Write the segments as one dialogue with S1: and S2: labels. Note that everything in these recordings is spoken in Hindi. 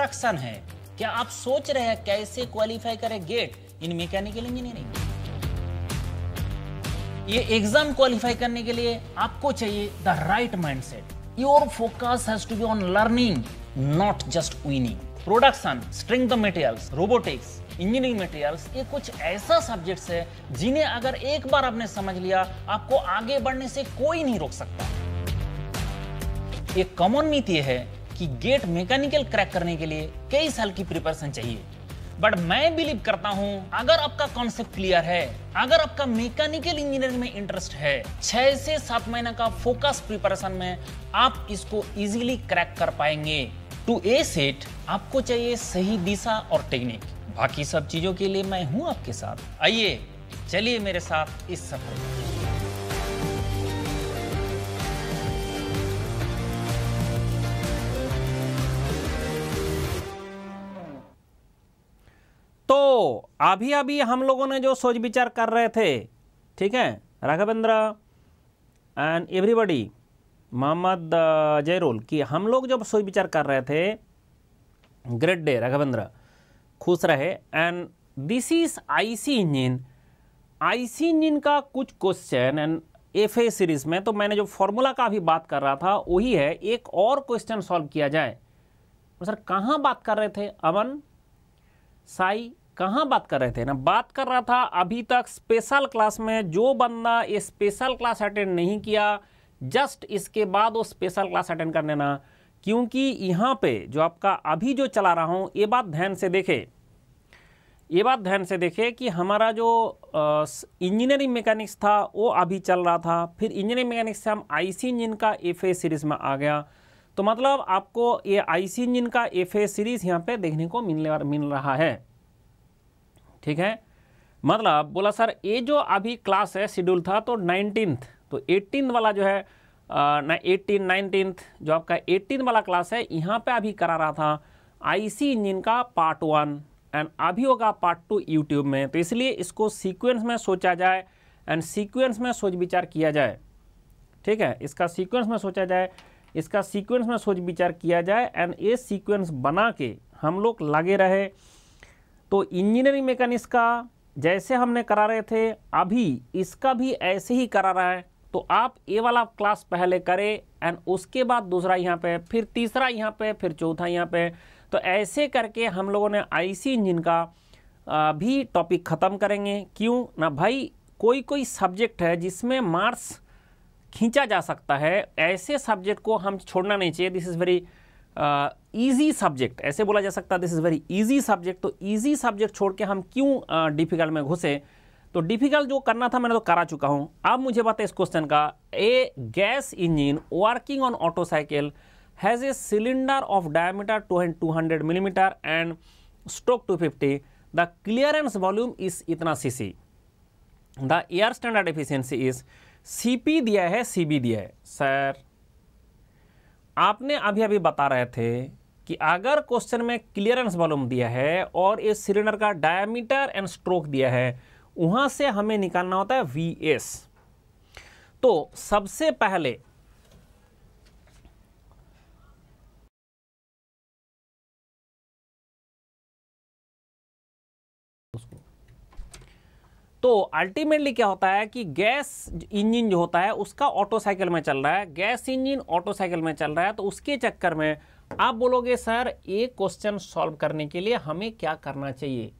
S1: प्रोडक्शन है। क्या आप सोच रहे हैं कैसे क्वालिफाई करें गेट इन मैकेनिकल इंजीनियरिंग ये एग्ज़ाम क्वालिफाई करने के लिए आपको चाहिए the right mindset your focus has to be on learning not just winning production string the materials robotics engineering materials ये कुछ ऐसा सब्जेक्ट्स है जिन्हें अगर एक बार आपने समझ लिया, आपको आगे बढ़ने से कोई नहीं रोक सकता। एक कॉमन मिथ ये है कि गेट मैकेनिकल क्रैक करने के लिए कई साल की प्रिपरेशन चाहिए। बट मैं बिलीव करता हूँ, अगर आपका कॉन्सेप्ट क्लियर है, अगर आपका मैकेनिकल इंजीनियरिंग में इंटरेस्ट है, छह से सात महीना का फोकस प्रिपरेशन में आप इसको इजीली क्रैक कर पाएँगे। टू ए सेट आपको चाहिए सही दिशा और टेक्निक बाकी सब चीज़ों के लिए मैं हूँ आपके साथ। आइए, चलिए मेरे साथ इस सफ़र में। तो अभी अभी हम लोगों ने जो सोच विचार कर रहे थे, ठीक है, राघवेंद्र एंड एवरीबडी मोहम्मद जयरुल, कि हम लोग जब सोच विचार कर रहे थे ग्रेट डे राघवेंद्र, खुश रहे and this is IC engine IC engine का कुछ question and F A series में तो मैंने जो फॉर्मूला का अभी बात कर रहा था, वही है, एक और क्वेश्चन सॉल्व किया जाए। तो सर, कहाँ बात कर रहे थे, अमन, साई कहाँ बात कर रहे थे ना? बात कर रहा था अभी तक स्पेशल क्लास में जो बंदा ये स्पेशल क्लास अटेंड नहीं किया जस्ट इसके बाद वो स्पेशल क्लास अटेंड कर लेना क्योंकि यहाँ पे जो आपका अभी जो चला रहा हूँ, ये बात ध्यान से देखे। ये बात ध्यान से देखे कि हमारा जो इंजीनियरिंग मैकेनिक्स था, वो अभी चल रहा था। फिर इंजीनियरिंग मैकेनिक्स से हम आईसी इंजन का एफए सीरीज़ में आ गया। तो मतलब आपको ये आईसी इंजन का एफए सीरीज़ यहाँ पे देखने को मिलने मिल रहा है। ठीक है? मतलब बोला, सर, ये जो अभी क्लास है, शेड्यूल था तो नाइनटीन तो एटीन वाला जो है ना, एटीन नाइनटीन जो आपका एटीन वाला क्लास है, यहाँ पे अभी करा रहा था आईसी इंजन का पार्ट वन एंड अभी होगा पार्ट टू यूट्यूब में। तो इसलिए इसको सीक्वेंस में सोचा जाए एंड सीक्वेंस में सोच विचार किया जाए। ठीक है? इसका सीक्वेंस में सोचा जाए, इसका सीक्वेंस में सोच विचार किया जाए एंड ये सीक्वेंस बना के हम लोग लगे रहे। तो इंजीनियरिंग मैकेनिक्स का जैसे हमने करा रहे थे, अभी इसका भी ऐसे ही करा रहा है। तो आप ये वाला क्लास पहले करें एंड उसके बाद दूसरा यहाँ पे, फिर तीसरा यहाँ पे, फिर चौथा यहाँ पे। तो ऐसे करके हम लोगों ने आईसी इंजन का भी टॉपिक ख़त्म करेंगे। क्यों? ना भाई, कोई कोई सब्जेक्ट है जिसमें मार्क्स खींचा जा सकता है। ऐसे सब्जेक्ट को हम छोड़ना नहीं चाहिए। This is very easy subject ऐसे बोला जा सकता है this is very easy subject तो ईजी सब्जेक्ट छोड़ के हम क्यों डिफ़िकल्ट में घुसे? तो डिफ़िकल्ट जो करना था, मैंने तो करा चुका हूँ। अब मुझे बताए इस क्वेश्चन का a gas engine working on Otto cycle has a cylinder of diameter two two hundred millimeter and stroke two fifty the clearance volume is इतना C C the air standard efficiency is C P दिया है सी बी दिया है। सर आपने अभी अभी बता रहे थे कि अगर क्वेश्चन में क्लियरेंस वॉल्यूम दिया है और इस सिलेंडर का डायमीटर एंड स्ट्रोक दिया है, वहाँ से हमें निकालना होता है वी एस तो सबसे पहले तो अल्टीमेटली क्या होता है कि गैस इंजन जो होता है, उसका ऑटो साइकिल में चल रहा है। गैस इंजन ऑटो साइकिल में चल रहा है तो उसके चक्कर में आप बोलोगे, सर ये क्वेश्चन सॉल्व करने के लिए हमें क्या करना चाहिए?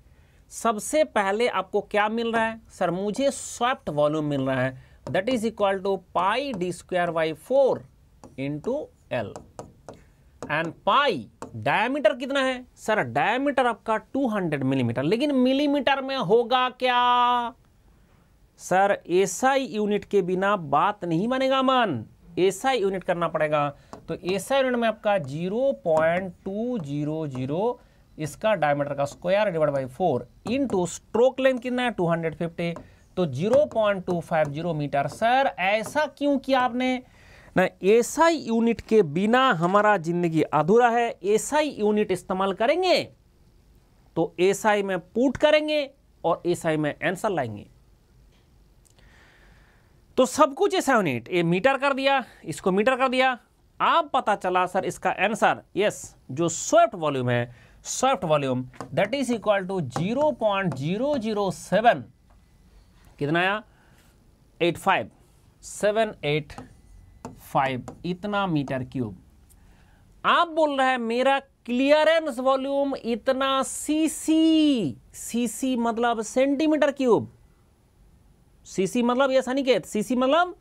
S1: सबसे पहले आपको क्या मिल रहा है? सर, मुझे स्वेप्ट वॉल्यूम मिल रहा है। That is equal to pi D square by four into L and pi diameter कितना है? सर डायमीटर आपका 200 मिलीमीटर लेकिन मिलीमीटर में होगा क्या? सर एसआई यूनिट के बिना बात नहीं बनेगा मन। एसआई यूनिट करना पड़ेगा। तो एसआई यूनिट में आपका 0.200 इसका डायमीटर का square divide by four into stroke length कितना है? 250 तो 0.250 मीटर सर ऐसा क्यों किया आपने? ना एसआई यूनिट के बिना हमारा ज़िंदगी अधूरा है। एसआई यूनिट इस्तेमाल करेंगे तो एसआई में पुट करेंगे और एसआई में आंसर लाएँगे। तो सब कुछ ऐसा यूनिट ये मीटर कर दिया, इसको मीटर कर दिया। आप पता चला सर इसका आंसर यस जो स्वेप्ट वॉल्यूम है swept volume that is equal to zero point zero zero seven कितना आया? Eight five seven eight five इतना मीटर क्यूब आप बोल रहे हैं, मेरा क्लियरेंस वॉल्यूम इतना सीसी सीसी मतलब सेंटीमीटर क्यूब सीसी मतलब ये सनिकेत सीसी मतलब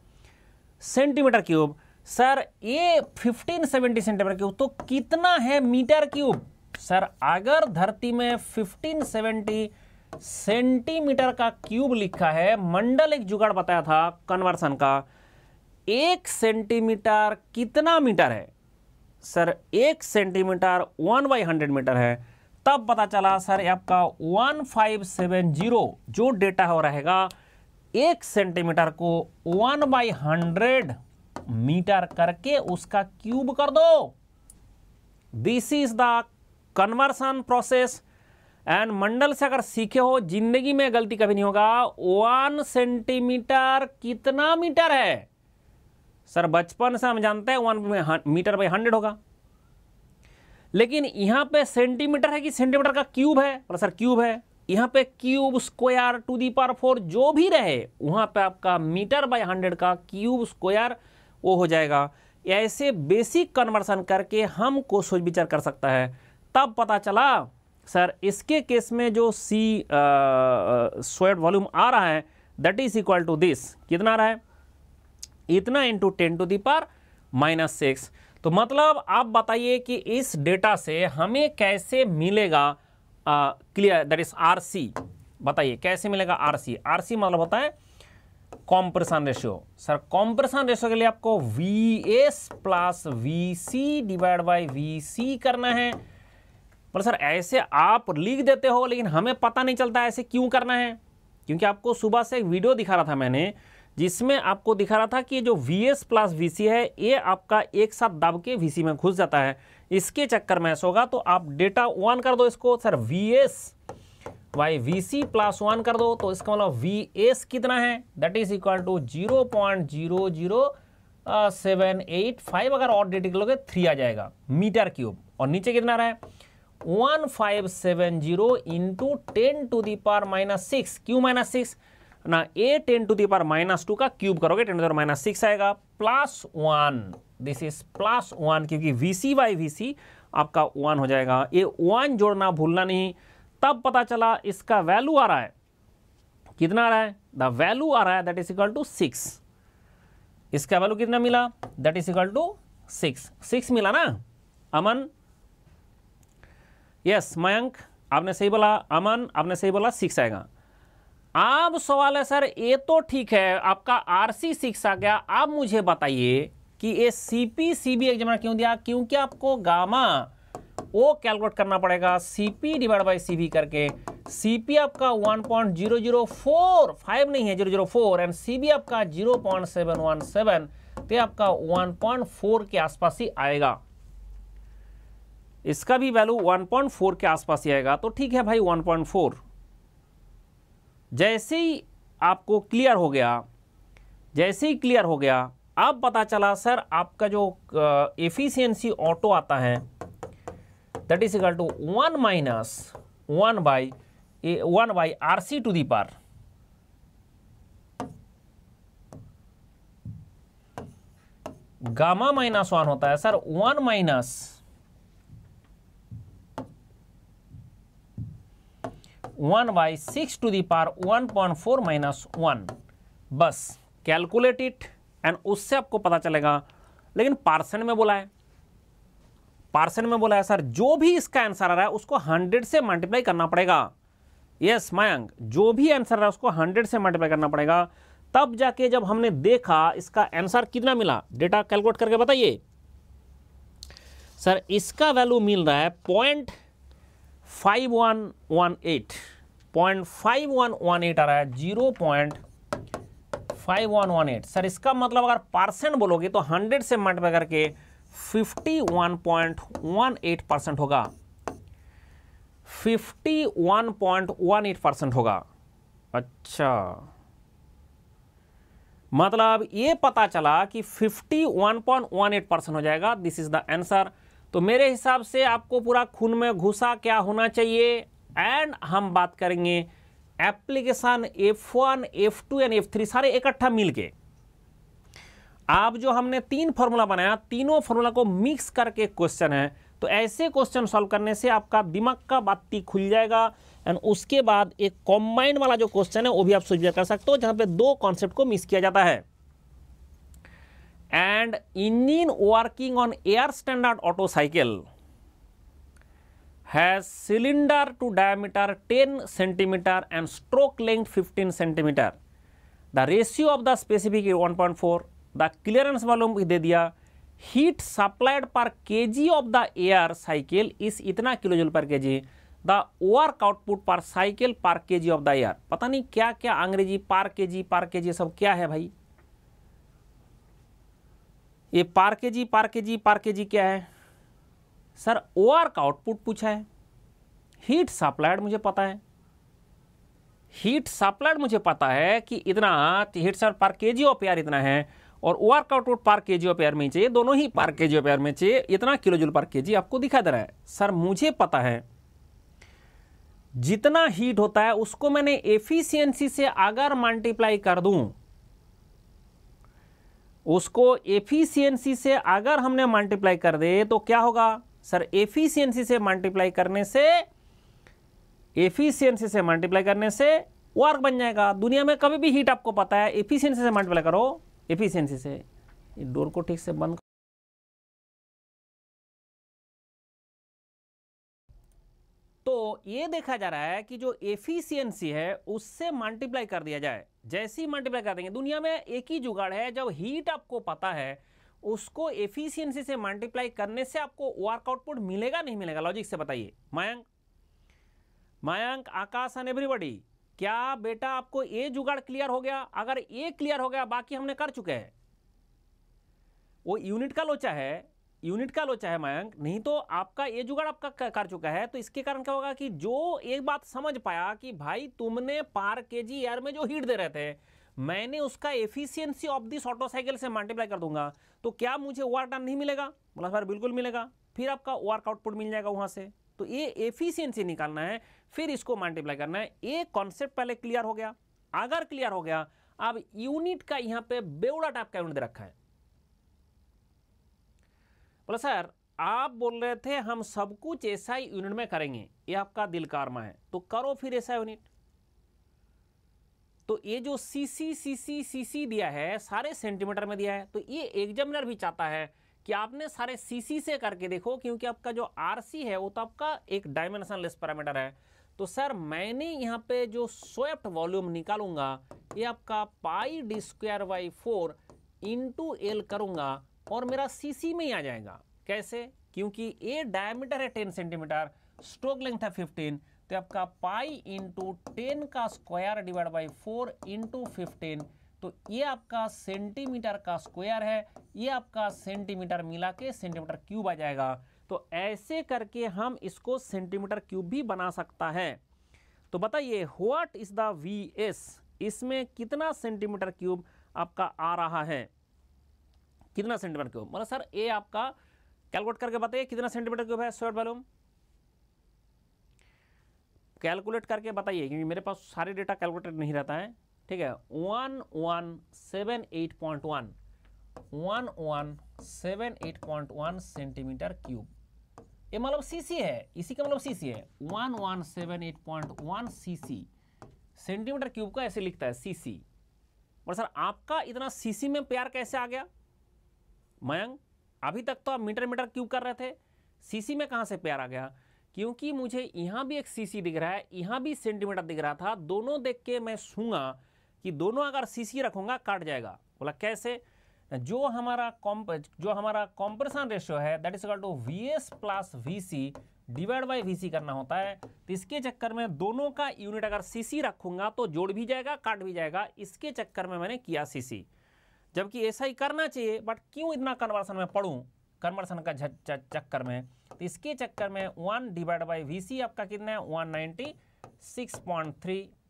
S1: सेंटीमीटर क्यूब सर ये 1570 सेंटीमीटर क्यूब तो कितना है मीटर क्यूब सर अगर धरती में 1570 सेंटीमीटर का क्यूब लिखा है, मंडल एक जुगाड़ बताया था कन्वर्सन का. एक सेंटीमीटर कितना मीटर है? सर, एक centimeter one by hundred meter है। तब पता चला, सर, आपका वन फाइव सेवन ज़ीरो जो डेटा हो रहेगा, एक सेंटीमीटर को वन बाई हंड्रेड मीटर करके उसका क्यूब कर दो। This is the conversion process and Mandal से अगर सीखे हो, ज़िंदगी में गलती कभी नहीं होगा। वन सेंटीमीटर कितना मीटर है? सर बचपन से हम जानते हैं वन मीटर बाई हंड्रेड होगा। लेकिन यहाँ पे सेंटीमीटर है कि सेंटीमीटर का क्यूब है? बोला, सर क्यूब है। यहाँ पे cube square to the power four जो भी रहे, वहाँ पे आपका मीटर बाय हंड्रेड का क्यूब स्क्वायर वो हो जाएगा। ऐसे बेसिक कन्वर्सन करके हम को सोच विचार कर सकता है। तब पता चला, सर, इसके केस में जो सी स्वेट वॉल्यूम आ रहा है that is equal to this कितना आ रहा है? इतना into ten to the power minus six तो मतलब आप बताइए कि इस डेटा से हमें कैसे मिलेगा clear that is R C बताइए, कैसे मिलेगा आर सी आर सी मतलब होता है compression ratio sir compression ratio के लिए आपको V S plus V C divide by V C करना है। मतलब सर ऐसे आप लिख देते हो, लेकिन हमें पता नहीं चलता ऐसे क्यों करना है। क्योंकि आपको सुबह से एक वीडियो दिखा रहा था मैंने जिसमें आपको दिखा रहा था कि जो V S plus V C है, ये आपका एक साथ दब के वी सी में घुस जाता है। इसके चक्कर में ऐसा होगा तो आप डेटा वन कर दो इसको। Sir V S by V C plus one कर दो तो इसका मतलब वी एस कितना है? That is equal to zero point zero zero seven eight five अगर और डेट लोगे थ्री आ जाएगा मीटर क्यूब और नीचे कितना रहा है? One five seven zero into ten to the power minus six Q minus six ना ए ten to the power minus two का क्यूब करोगे टेन टू माइनस सिक्स आएगा plus one this is plus one क्योंकि V C by V C आपका वन हो जाएगा। ये वन जोड़ना भूलना नहीं। तब पता चला इसका वैल्यू आ रहा है। कितना आ रहा है? द वैल्यू आ रहा है that is equal to six इसका वैल्यू कितना मिला? That is equal to six six मिला ना? अमन? यस मयंक, आपने सही बोला। अमन, आपने सही बोला सिक्स आएगा। अब सवाल है, सर, ये तो ठीक है, आपका आरसी सिक्स आ गया। आप मुझे बताइए कि ये सीपी, सीबी एग्ज़ाम क्यों दिया? क्योंकि आपको गामा वो कैलकुलेट करना पड़ेगा, सीपी डिवाइड बाई सीबी करके। सी सीपी आपका 1.004 फाइव नहीं है 004 एंड सी सीबी आपका 0.717 तो आपका 1.4 के आसपास ही आएगा। इसका भी वैल्यू 1.4 के आसपास ही आएगा। तो ठीक है भाई 1.4 जैसे ही आपको क्लियर हो गया, जैसे ही क्लियर हो गया अब पता चला, सर, आपका जो एफिशिएंसी ऑटो आता है that is equal to one minus one by one by R C to the power gamma minus one होता है, sir one minus one by six to the power one point four minus one. बस, कैलकुलेट इट, एंड उससे आपको पता चलेगा। लेकिन पार्सन में बोला है। पार्सन में बोला है, सर, जो भी इसका आंसर आ रहा है, उसको हंड्रेड से मल्टीप्लाई करना पड़ेगा। यस, मयंक, जो भी आंसर रहा है, उसको हंड्रेड से मल्टीप्लाई करना पड़ेगा। तब जाके जब हमने देखा, इसका आंसर कितना मिला? डेटा कैलकुलेट करके बताइए। सर, इसका वैल्यू मिल रहा है point five one one eight, point five one one eight आ रहा है, zero point five one one eight. Sir, इसका मतलब अगर परसेंट बोलोगे तो हंड्रेड से मल्टीप्लाई करके fifty one point one eight percent होगा। Fifty one point one eight percent होगा। अच्छा। मतलब ये पता चला कि 51.18 परसेंट हो जाएगा। दिस इज़ द आंसर तो मेरे हिसाब से आपको पूरा खून में घुसा क्या होना चाहिए? एंड हम बात करेंगे application F1, F2 and F three सारे इकट्ठा मिलके। आप जो हमने तीन फॉर्मूला बनाया तीनों फॉर्मूला को मिक्स करके क्वेश्चन है तो ऐसे क्वेश्चन सॉल्व करने से आपका दिमाग का बाती खुल जाएगा एंड उसके बाद एक कॉम्बाइंड वाला जो क्वेश्चन है वो भी आप सोच कर सकते हो जहाँ पे दो कॉन्सेप्ट को मिस किया जाता है। And engine working on air standard auto cycle has cylinder to diameter 10 centimeter and stroke length 15 centimeter. The ratio of the specific is 1.4. The clearance volume दे दिया heat supplied per kg of the air cycle is इतना kilojoule per kg the work output per cycle per kg of the air पता नहीं क्या क्या अंग्रेज़ी पार केजी पार केजी सब क्या है भाई ये पार के जी, पार के जी, पार के जी क्या है? सर वर्क आउटपुट पूछा है। हीट सप्लाइड मुझे पता है। हीट सप्लाइड मुझे पता है कि इतना हीट सर पर के जी ऑफ़ एयर इतना है और वर्क आउटपुट पर के जी ऑफ़ एयर में चाहिए, दोनों ही पर के जी ऑफ़ एयर में चाहिए, इतना किलो जूल पर के जी आपको दिखा दे रहा है। सर मुझे पता है, जितना हीट होता है, उसको मैंने एफिशिएंसी से अगर मल्टीप्लाई कर दूँ उसको एफिशिएंसी से अगर हमने मल्टीप्लाई कर दे तो क्या होगा? सर एफिशिएंसी से मल्टीप्लाई करने से एफिशिएंसी से मल्टीप्लाई करने से वर्क बन जाएगा। दुनिया में कभी भी हीट आपको पता है एफिशिएंसी से मल्टीप्लाई करो एफिशिएंसी से। डोर को ठीक से बंद ये देखा जा रहा है कि जो एफिशिएंसी है, उससे मल्टीप्लाई कर दिया जाए। जैसी मल्टीप्लाई कर देंगे, दुनिया में एक ही जुगाड़ है, जब हीट आपको पता है, उसको एफिशिएंसी से मल्टीप्लाई करने से आपको वर्क आउटपुट मिलेगा, नहीं मिलेगा? लॉजिक से बताइए। मयंक? मयंक, आकाश एंड एवरीबॉडी क्या बेटा आपको ये जुगाड़ क्लियर हो गया? अगर ये क्लियर हो गया, बाकी हमने कर चुके हैं। वो यूनिट का लोचा है यूनिट का लोचा है मयंक नहीं तो आपका ये जुगाड़ आपका कर चुका है तो इसके कारण क्या होगा कि जो एक बात समझ पाया कि भाई तुमने पार के जी एयर में जो हीट दे रहे थे, मैंने उसका efficiency of this Otto cycle से मल्टीप्लाई कर दूँगा तो क्या मुझे वर्क डन नहीं मिलेगा? बोला, सर, बिल्कुल मिलेगा। फिर आपका वर्क आउटपुट मिल जाएगा वहाँ से। तो ये एफिशिएंसी निकालना है, फिर इसको मल्टीप्लाई करना है। ये कॉन्सेप्ट पहले क्लियर हो गया। अगर क्लियर हो गया, अब यूनिट का यहाँ पे बेवड़ा टाइप का यूनिट दे रखा है। बोला, सर, आप बोल रहे थे हम सब कुछ ऐसा ही यूनिट में करेंगे। ये आपका दिल कारमा है। तो करो फिर ऐसा यूनिट। तो ये जो सी सी सी सी सी सी दिया है, सारे सेंटीमीटर में दिया है तो ये एग्जामिनर भी चाहता है कि आपने सारे सी सी से करके देखो, क्योंकि आपका जो आर सी है, वो तो आपका एक डायमेंशन लेस पैरामीटर है। तो सर, मैंने यहाँ पे जो स्वेप्ट वॉल्यूम निकालूँगा, ये आपका pi D square by four into L करूँगा और मेरा सी सी में ही आ जाएगा। कैसे? क्योंकि ए डायमीटर है टेन सेंटीमीटर स्ट्रोक लेंथ है फिफ्टीन तो आपका पाई इंटू टेन का square divide by four into fifteen तो ये आपका सेंटीमीटर का स्क्वायर है, ये आपका सेंटीमीटर मिला के सेंटीमीटर क्यूब आ जाएगा। तो ऐसे करके हम इसको सेंटीमीटर क्यूब भी बना सकता है। तो बताइए what is the V S इसमें कितना सेंटीमीटर क्यूब आपका आ रहा है? कितना सेंटीमीटर क्यूब? मतलब सर ए आपका कैलकुलेट करके बताइए कितना सेंटीमीटर क्यूब है स्वेट वॉल्यूम कैलकुलेट करके बताइए, क्योंकि मेरे पास सारे डेटा कैलकुलेटेड नहीं रहता है। ठीक है? One one seven eight point one one one seven eight point one centimetre cube ये मतलब सीसी है। इसी का मतलब सीसी है। One one seven eight point one CC centimetre cube का ऐसे लिखता है सीसी और सर, आपका इतना सीसी में प्यार कैसे आ गया? मयंक, अभी तक तो आप मीटर मीटर क्यों कर रहे थे? सीसी में कहाँ से प्यार आ गया? क्योंकि मुझे यहाँ भी एक सीसी दिख रहा है, यहाँ भी सेंटीमीटर दिख रहा था, दोनों देख के मैं सूँगा कि दोनों अगर सीसी रखूँगा, काट जाएगा। बोला, कैसे? जो हमारा कॉम्प जो हमारा कॉम्प्रेशन रेशियो है that is to V S plus V C divide by V C करना होता है तो इसके चक्कर में दोनों का यूनिट अगर सीसी रखूँगा तो जोड़ भी जाएगा, काट भी जाएगा। इसके चक्कर में मैंने किया सीसी जबकि ऐसा ही करना चाहिए बट क्यों इतना कन्वर्सन में पढ़ूँ? कन्वर्सन का चक्कर में। तो इसके चक्कर में वन डिवाइड बाई वी आपका कितना है? वन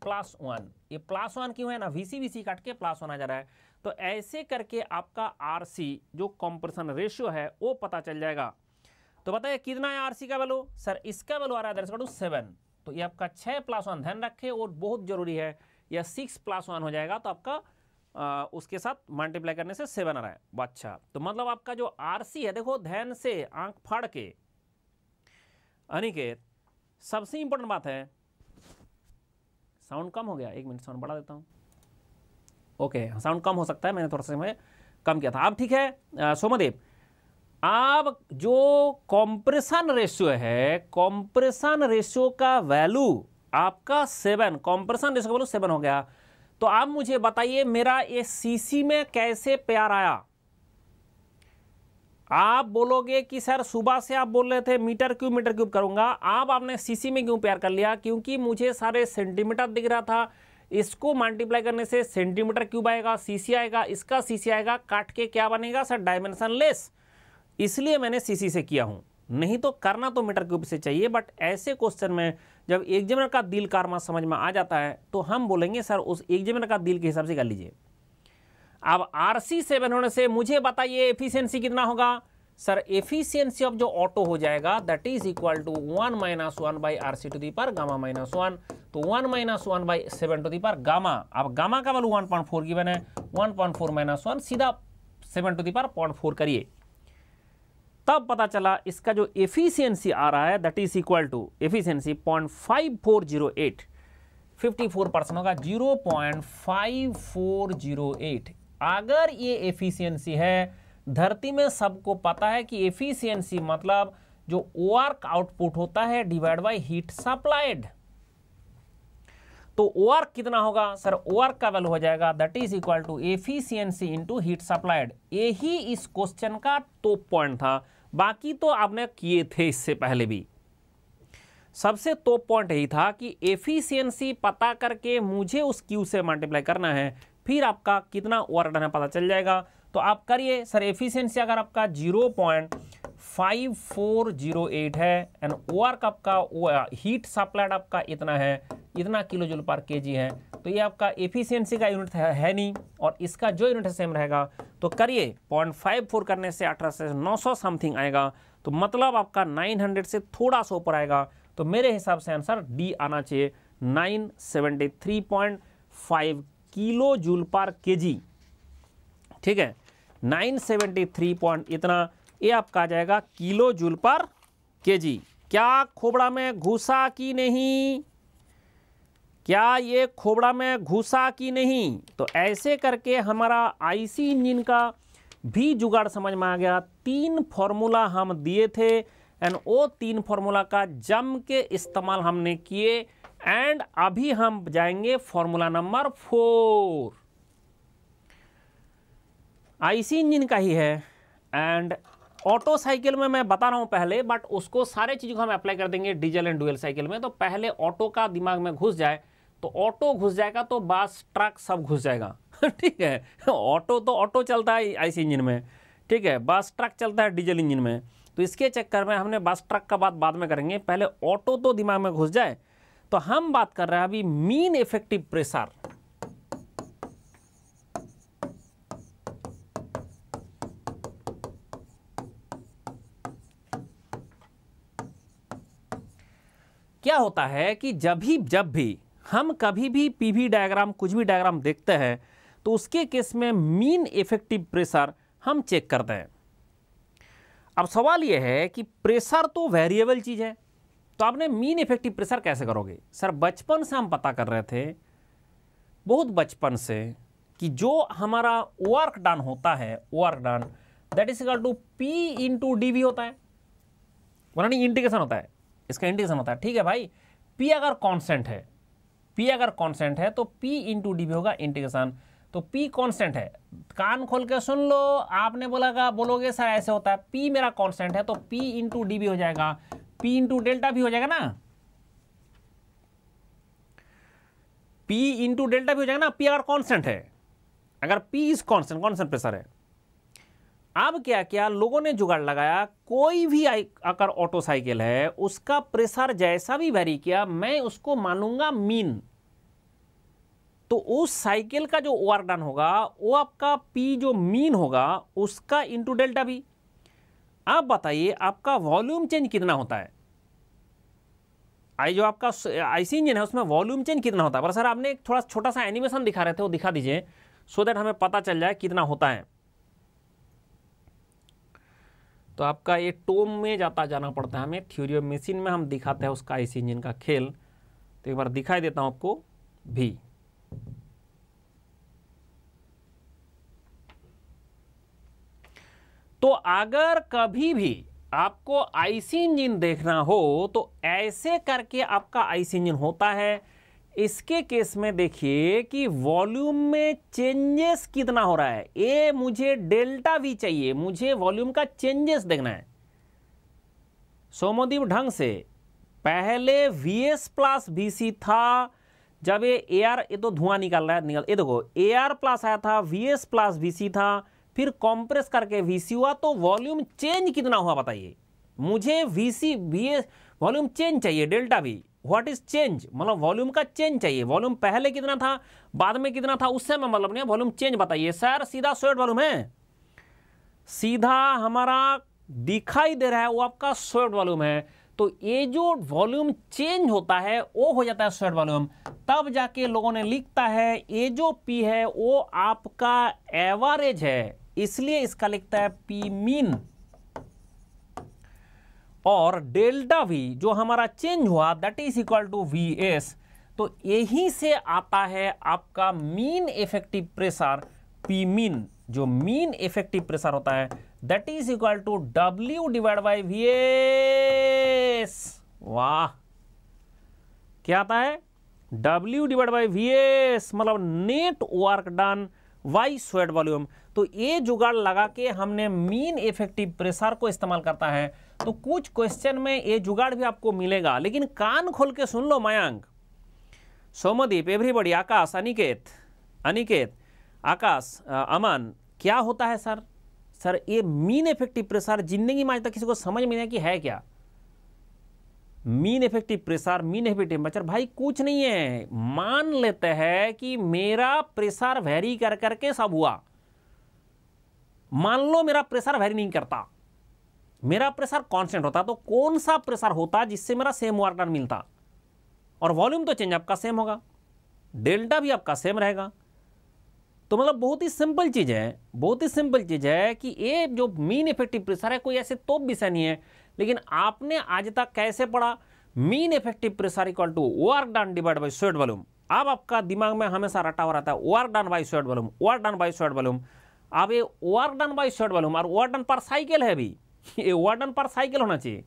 S1: प्लस वन ये प्लस वन क्यों है ना? वी सी वी सी काट के प्लस वन आ जा रहा है। तो ऐसे करके आपका आर सी जो कॉम्प्रेशन रेशियो है, वो पता चल जाएगा। तो बताइए, कितना है आर सी का वैल्यू सर इसका वैल्यू आ रहा है टू सेवन तो ये आपका छः प्लस वन ध्यान रखे, और बहुत ज़रूरी है या सिक्स प्लस वन हो जाएगा तो आपका आ, उसके साथ मल्टीप्लाई करने से सेवन आ रहा है। अच्छा। तो मतलब आपका जो आरसी है देखो ध्यान से आँख फाड़ के अनिकेत सबसे इंपॉर्टेंट बात है साउंड कम हो गया। एक मिनट साउंड बढ़ा देता हूँ। ओके साउंड कम हो सकता है मैंने थोड़ा सा समय कम किया था। अब ठीक है सोमदेव अब जो कॉम्प्रेशन रेशियो है कॉम्प्रेशन रेशियो का वैल्यू आपका सेवन कॉम्प्रेशन रेशियो का वैल्यू सेवन हो गया। तो आप मुझे बताइए, मेरा ये सीसी में कैसे प्यार आया? आप बोलोगे कि सर, सुबह से आप बोल रहे थे, मीटर क्यूब मीटर क्यूब करूँगा। आप आपने सीसी में क्यों प्यार कर लिया? क्योंकि मुझे सारे सेंटीमीटर दिख रहा था। इसको मल्टीप्लाई करने से सेंटीमीटर क्यूब आएगा सीसी आएगा, इसका सीसी आएगा, काट के क्या बनेगा? सर डायमेंशन लेस इसलिए मैंने सीसी से किया हूँ। नहीं तो करना तो मीटर क्यूब से चाहिए बट ऐसे क्वेश्चन में जब एग्जामिनर का दिल कारमा समझ में आ जाता है तो हम बोलेंगे, सर, उस एग्जामिनर का दिल के हिसाब से कर लीजिए। अब आर सी सेवन होने से मुझे बताइए एफिशिएंसी कितना होगा? सर एफिशिएंसी ऑफ़ जो ऑटो हो जाएगा that is equal to one minus one by R C to the power gamma minus one तो one minus one by seven to the power gamma अब गामा का value one point four given है। One point four minus one सीधा seven to the power point four करिए। तब पता चला इसका जो एफिशिएंसी आ रहा है that is equal to efficiency point five four zero eight fifty four percent होगा zero point five four zero eight अगर ये एफिशिएंसी है, धरती में सबको पता है कि एफिशिएंसी मतलब जो वर्क आउटपुट होता है डिवाइड बाय हीट सप्लाइड तो वर्क कितना होगा? सर वर्क का वैल्यू हो जाएगा that is equal to efficiency into heat supplied यही इस क्वेश्चन का टॉप पॉइंट था। बाकी तो आपने किए थे इससे पहले भी। सबसे तो पॉइंट यही था कि एफिशिएंसी पता करके मुझे उस क्यू से मल्टीप्लाई करना है, फिर आपका कितना ओवर पता चल जाएगा। तो आप करिए सर एफिशिएंसी अगर आपका zero point five four zero eight है एंड वर्क आपका हीट सप्लाइड आपका इतना है इतना किलो जूल पर के जी है। तो ये आपका एफिशिएंसी का यूनिट है, है नहीं और इसका जो यूनिट है सेम रहेगा। तो करिए पॉइंट फाइव फोर करने से अठारह से नौ सौ समथिंग आएगा। तो मतलब आपका नाइन हंड्रेड से थोड़ा सा ऊपर आएगा। तो मेरे हिसाब से आंसर डी आना चाहिए। Nine seventy three point five kilo joule per K G ठीक है 973 पॉइंट इतना ये आपका आ जाएगा किलो जूल पर केजी। क्या खोबड़ा में घुसा कि नहीं? क्या ये खोबड़ा में घुसा कि नहीं? तो ऐसे करके हमारा आईसी इंजन का भी जुगाड़ समझ में आ गया। तीन फॉर्मूला हम दिए थे एंड वो तीन फॉर्मूला का जम के इस्तेमाल हमने किए एंड अभी हम जाएँगे formula number four. IC engine का ही है एंड ऑटो साइकिल में मैं बता रहा हूँ पहले बट उसको सारे चीज़ों को हम अप्लाई कर देंगे डीजल एंड डुअल साइकिल में। तो पहले ऑटो का दिमाग में घुस जाए तो ऑटो घुस जाएगा तो बस ट्रक सब घुस जाएगा। ठीक है? ऑटो तो ऑटो चलता है आईसी इंजन में। ठीक है? बस ट्रक चलता है डीजल इंजन में। तो इसके चक्कर में हमने बस ट्रक का बात बाद में करेंगे। पहले ऑटो तो दिमाग में घुस जाए तो हम बात कर रहे हैं अभी मीन इफ़ेक्टिव प्रेशर होता है कि जब भी जब भी हम कभी भी पीवी डायग्राम कुछ भी डायग्राम देखते हैं तो उसके केस में मीन इफ़ेक्टिव प्रेशर हम चेक करते हैं। अब सवाल यह है कि प्रेशर तो वेरिएबल चीज़ है तो आपने मीन इफ़ेक्टिव प्रेशर कैसे करोगे? सर, बचपन से हम पता कर रहे थे, बहुत बचपन से, कि जो हमारा वर्क डन होता है work done that is equal to P into D भी होता है। इंटीग्रेशन होता है। इसका इंटीग्रेशन होता है। ठीक है भाई? पी अगर कांस्टेंट है पी अगर कांस्टेंट है तो पी इंटू डी होगा इंटीग्रेशन तो पी कांस्टेंट है। कान खोल के सुन लो, आपने बोला बोलोगे सर ऐसे होता है। पी मेरा कांस्टेंट है तो पी इंटू डी हो जाएगा। पी इंटू डेल्टा भी हो जाएगा ना? पी इंटू डेल्टा भी हो जाएगा ना? पी अगर कांस्टेंट है, अगर P is constant constant pressure है अब क्या क्या लोगों ने जुगाड़ लगाया? कोई भी अगर ऑटो साइकिल है, उसका प्रेशर जैसा भी वेरी किया, मैं उसको मानूँगा मीन तो उस साइकिल का जो वर्क डन होगा, वो आपका पी जो मीन होगा, उसका इंटू डेल्टा भी. आप बताइए, आपका वॉल्यूम चेंज कितना होता है? आई जो आपका आईसी इंजन है, उसमें वॉल्यूम चेंज कितना होता है? पर सर, आपने एक थोड़ा छोटा सा एनिमेशन दिखा रहे थे, वो दिखा दीजिए सो दैट हमें पता चल जाए कितना होता है। तो आपका ये टोम में जाता जाना पड़ता है हमें। थ्योरी ऑफ़ मशीन में हम दिखाते हैं उसका आईसी इंजन का खेल। तो एक बार दिखाई देता हूँ आपको भी। तो अगर कभी भी आपको आईसी इंजन देखना हो तो ऐसे करके आपका आईसी इंजन होता है। इसके केस में देखिए कि वॉल्यूम में चेंजेस कितना हो रहा है। ए, मुझे डेल्टा वी चाहिए, मुझे वॉल्यूम का चेंजेस देखना है। सोमोदीप ढंग से। पहले V S plus V C था, जब ये ए आर ये तो धुआँ निकल रहा है, निकल, ये देखो ए आर प्लस आया था V S plus V C था, फिर कॉम्प्रेस करके वी सी हुआ तो वॉल्यूम चेंज कितना हुआ बताइए? मुझे V C V S volume change चाहिए, delta V what is change मतलब वॉल्यूम का चेंज चाहिए। वॉल्यूम पहले कितना था? बाद में कितना था? उससे मैं मतलब नहीं वॉल्यूम चेंज बताइए। सर सीधा स्वेट वॉल्यूम है? सीधा हमारा दिखाई दे रहा है। वो आपका स्वेट वॉल्यूम है। तो ये जो वॉल्यूम चेंज होता है, वो हो जाता है स्वेट वॉल्यूम तब जाके लोगों ने लिखता है, ये जो पी है, वो आपका एवरेज है। इसलिए इसका लिखता है पी मीन और डेल्टा वी जो हमारा चेंज हुआ that is equal to V S तो यही से आता है आपका mean effective pressure P mean जो मीन इफ़ेक्टिव प्रेशर होता है that is equal to W divide by V S वाह, क्या आता है? W divide by V S मतलब net work done by swept volume तो ये जुगाड़ लगा के हमने मीन इफ़ेक्टिव प्रेशर को इस्तेमाल करता है। तो कुछ क्वेश्चन में ये जुगाड़ भी आपको मिलेगा, लेकिन कान खोल के सुन लो मयांक। सोमदीप एवरीबडी आकाश, अनिकेत अनिकेत, आकाश अमन, क्या होता है सर? सर, ये मीन इफ़ेक्टिव प्रेशर ज़िंदगी में आज तक किसी को समझ में नहीं कि है क्या? Mean effective pressure mean effective temperature भाई कुछ नहीं है। मान लेते हैं कि मेरा प्रेशर वेरी कर करके सब हुआ। मान लो मेरा प्रेशर वेरी नहीं करता। मेरा प्रेशर कांस्टेंट होता तो कौन सा प्रेशर होता जिससे मेरा सेम वर्क डन मिलता? और वॉल्यूम तो चेंज आपका सेम होगा। डेल्टा भी आपका सेम रहेगा। तो मतलब बहुत ही सिंपल चीज़ है, बहुत ही सिंपल चीज़ है कि ये जो मीन इफ़ेक्टिव प्रेशर है, कोई ऐसे तोप विषय नहीं है। लेकिन आपने आज तक कैसे पढ़ा? Mean effective pressure equal to work done divide by swept volume अब आपका दिमाग में हमेशा रटा हुआ रहता है work done by swept volume work done by swept volume अब ये work done by swept volume और वर्क डन पर साइकिल है अभी ये डन पर साइकिल होना चाहिए।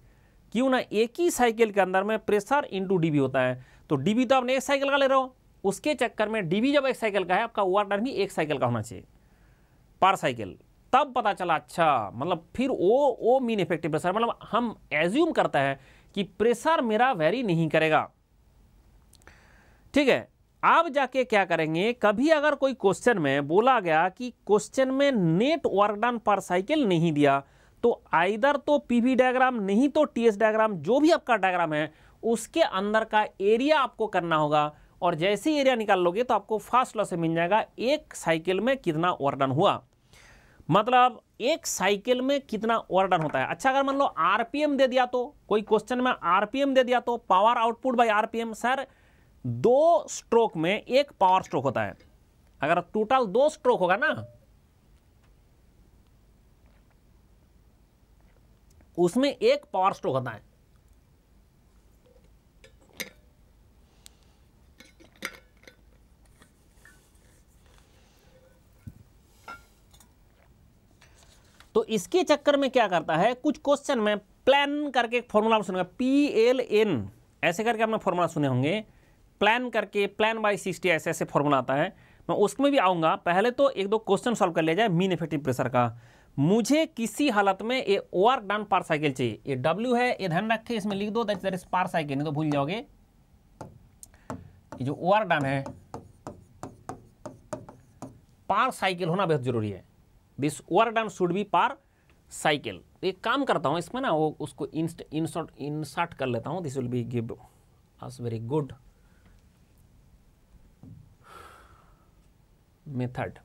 S1: क्यों ना एक ही साइकिल के अंदर में प्रेशर इंटू डीबी होता है। तो डीबी तो आपने एक साइकिल का ले रहे हो। उसके चक्कर में डीबी जब एक साइकिल का है, आपका डन भी एक साइकिल का होना चाहिए। पर साइकिल। तब पता चला अच्छा मतलब फिर वो वो मीन इफ़ेक्टिव प्रेशर मतलब हम एज्यूम करते हैं कि प्रेशर मेरा वेरी नहीं करेगा। ठीक है आप जाके क्या करेंगे? कभी अगर कोई क्वेश्चन में बोला गया कि क्वेश्चन में net work done per cycle नहीं दिया तो आइदर तो पीवी डायग्राम, नहीं तो टीएस डायग्राम, जो भी आपका डायग्राम है, उसके अंदर का एरिया आपको करना होगा। और जैसे ही एरिया निकाल लोगे तो आपको फास्ट लॉ से मिल जाएगा, एक साइकिल में कितना वर्क डन हुआ। मतलब एक साइकिल में कितना वर्क डन होता है। अच्छा अगर मान लो आरपीएम दे दिया तो कोई क्वेश्चन में आरपीएम दे दिया तो power output by RPM, sir, दो स्ट्रोक में एक पावर स्ट्रोक होता है। अगर टोटल दो स्ट्रोक होगा ना उसमें एक पावर स्ट्रोक होता है। तो इसके चक्कर में क्या करता है, कुछ क्वेश्चन में प्लान करके एक फॉर्मूला सुनेगा पी एल एन ऐसे करके आपने फॉर्मूला सुने होंगे। प्लान करके प्लान बाई सिक्सटी ऐसे ऐसे फॉर्मूला आता है। मैं उसमें भी आऊँगा। पहले तो एक दो क्वेश्चन सॉल्व कर लिया जाए मीन इफ़ेक्टिव प्रेशर का। मुझे किसी हालत में ये वर्क डन पर साइकिल चाहिए। ये डब्ल्यू है, ये ध्यान रखे, इसमें लिख दो पार साइकिल नहीं तो भूल जाओगे। ये जो वर्क डन है पार साइकिल होना बेहद ज़रूरी है। This work done should be per cycle एक काम करता हूँ, इसमें ना वो उसको इंसर्ट इंसर्ट कर लेता हूँ। This will be give us very good method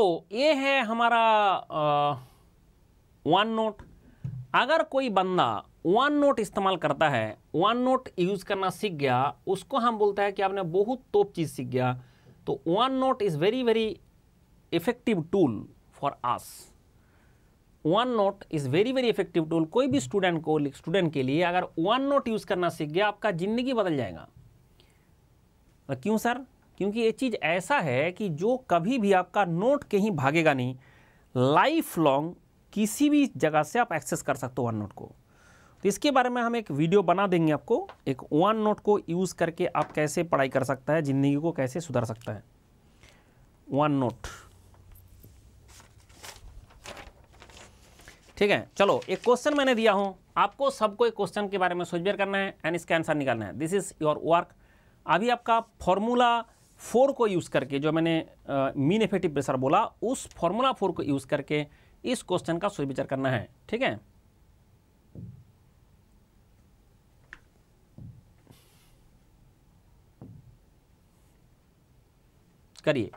S1: तो ये है हमारा वन नोट अगर कोई बंदा वन नोट इस्तेमाल करता है वन नोट यूज़ करना सीख गया, उसको हम बोलते हैं कि आपने बहुत तोप चीज़ सीख गया तो one note is very very effective tool for us one note is very very effective tool कोई भी स्टूडेंट को स्टूडेंट के लिए अगर वन नोट यूज़ करना सीख गया, आपका ज़िंदगी बदल जाएगा। क्यों सर क्योंकि ये चीज़ ऐसा है कि जो कभी भी आपका नोट कहीं भागेगा नहीं लाइफ लॉन्ग किसी भी जगह से आप एक्सेस कर सकते हो वन नोट को। तो इसके बारे में हम एक वीडियो बना देंगे आपको, एक वन नोट को यूज़ करके आप कैसे पढ़ाई कर सकता है, ज़िंदगी को कैसे सुधार सकता है। वन नोट ठीक है, चलो, एक क्वेश्चन मैंने दिया हूँ। आपको सबको एक क्वेश्चन के बारे में सोचबेर करना है एंड इसका आंसर निकालना है। दिस इज़ योर वर्क अभी आपका फॉर्मूला फोर को यूज़ करके, जो मैंने मीन इफ़ेक्टिव प्रेशर बोला, उस फॉर्मूला फोर को यूज़ करके इस क्वेश्चन का सोच विचार करना है, ठीक है? करिए।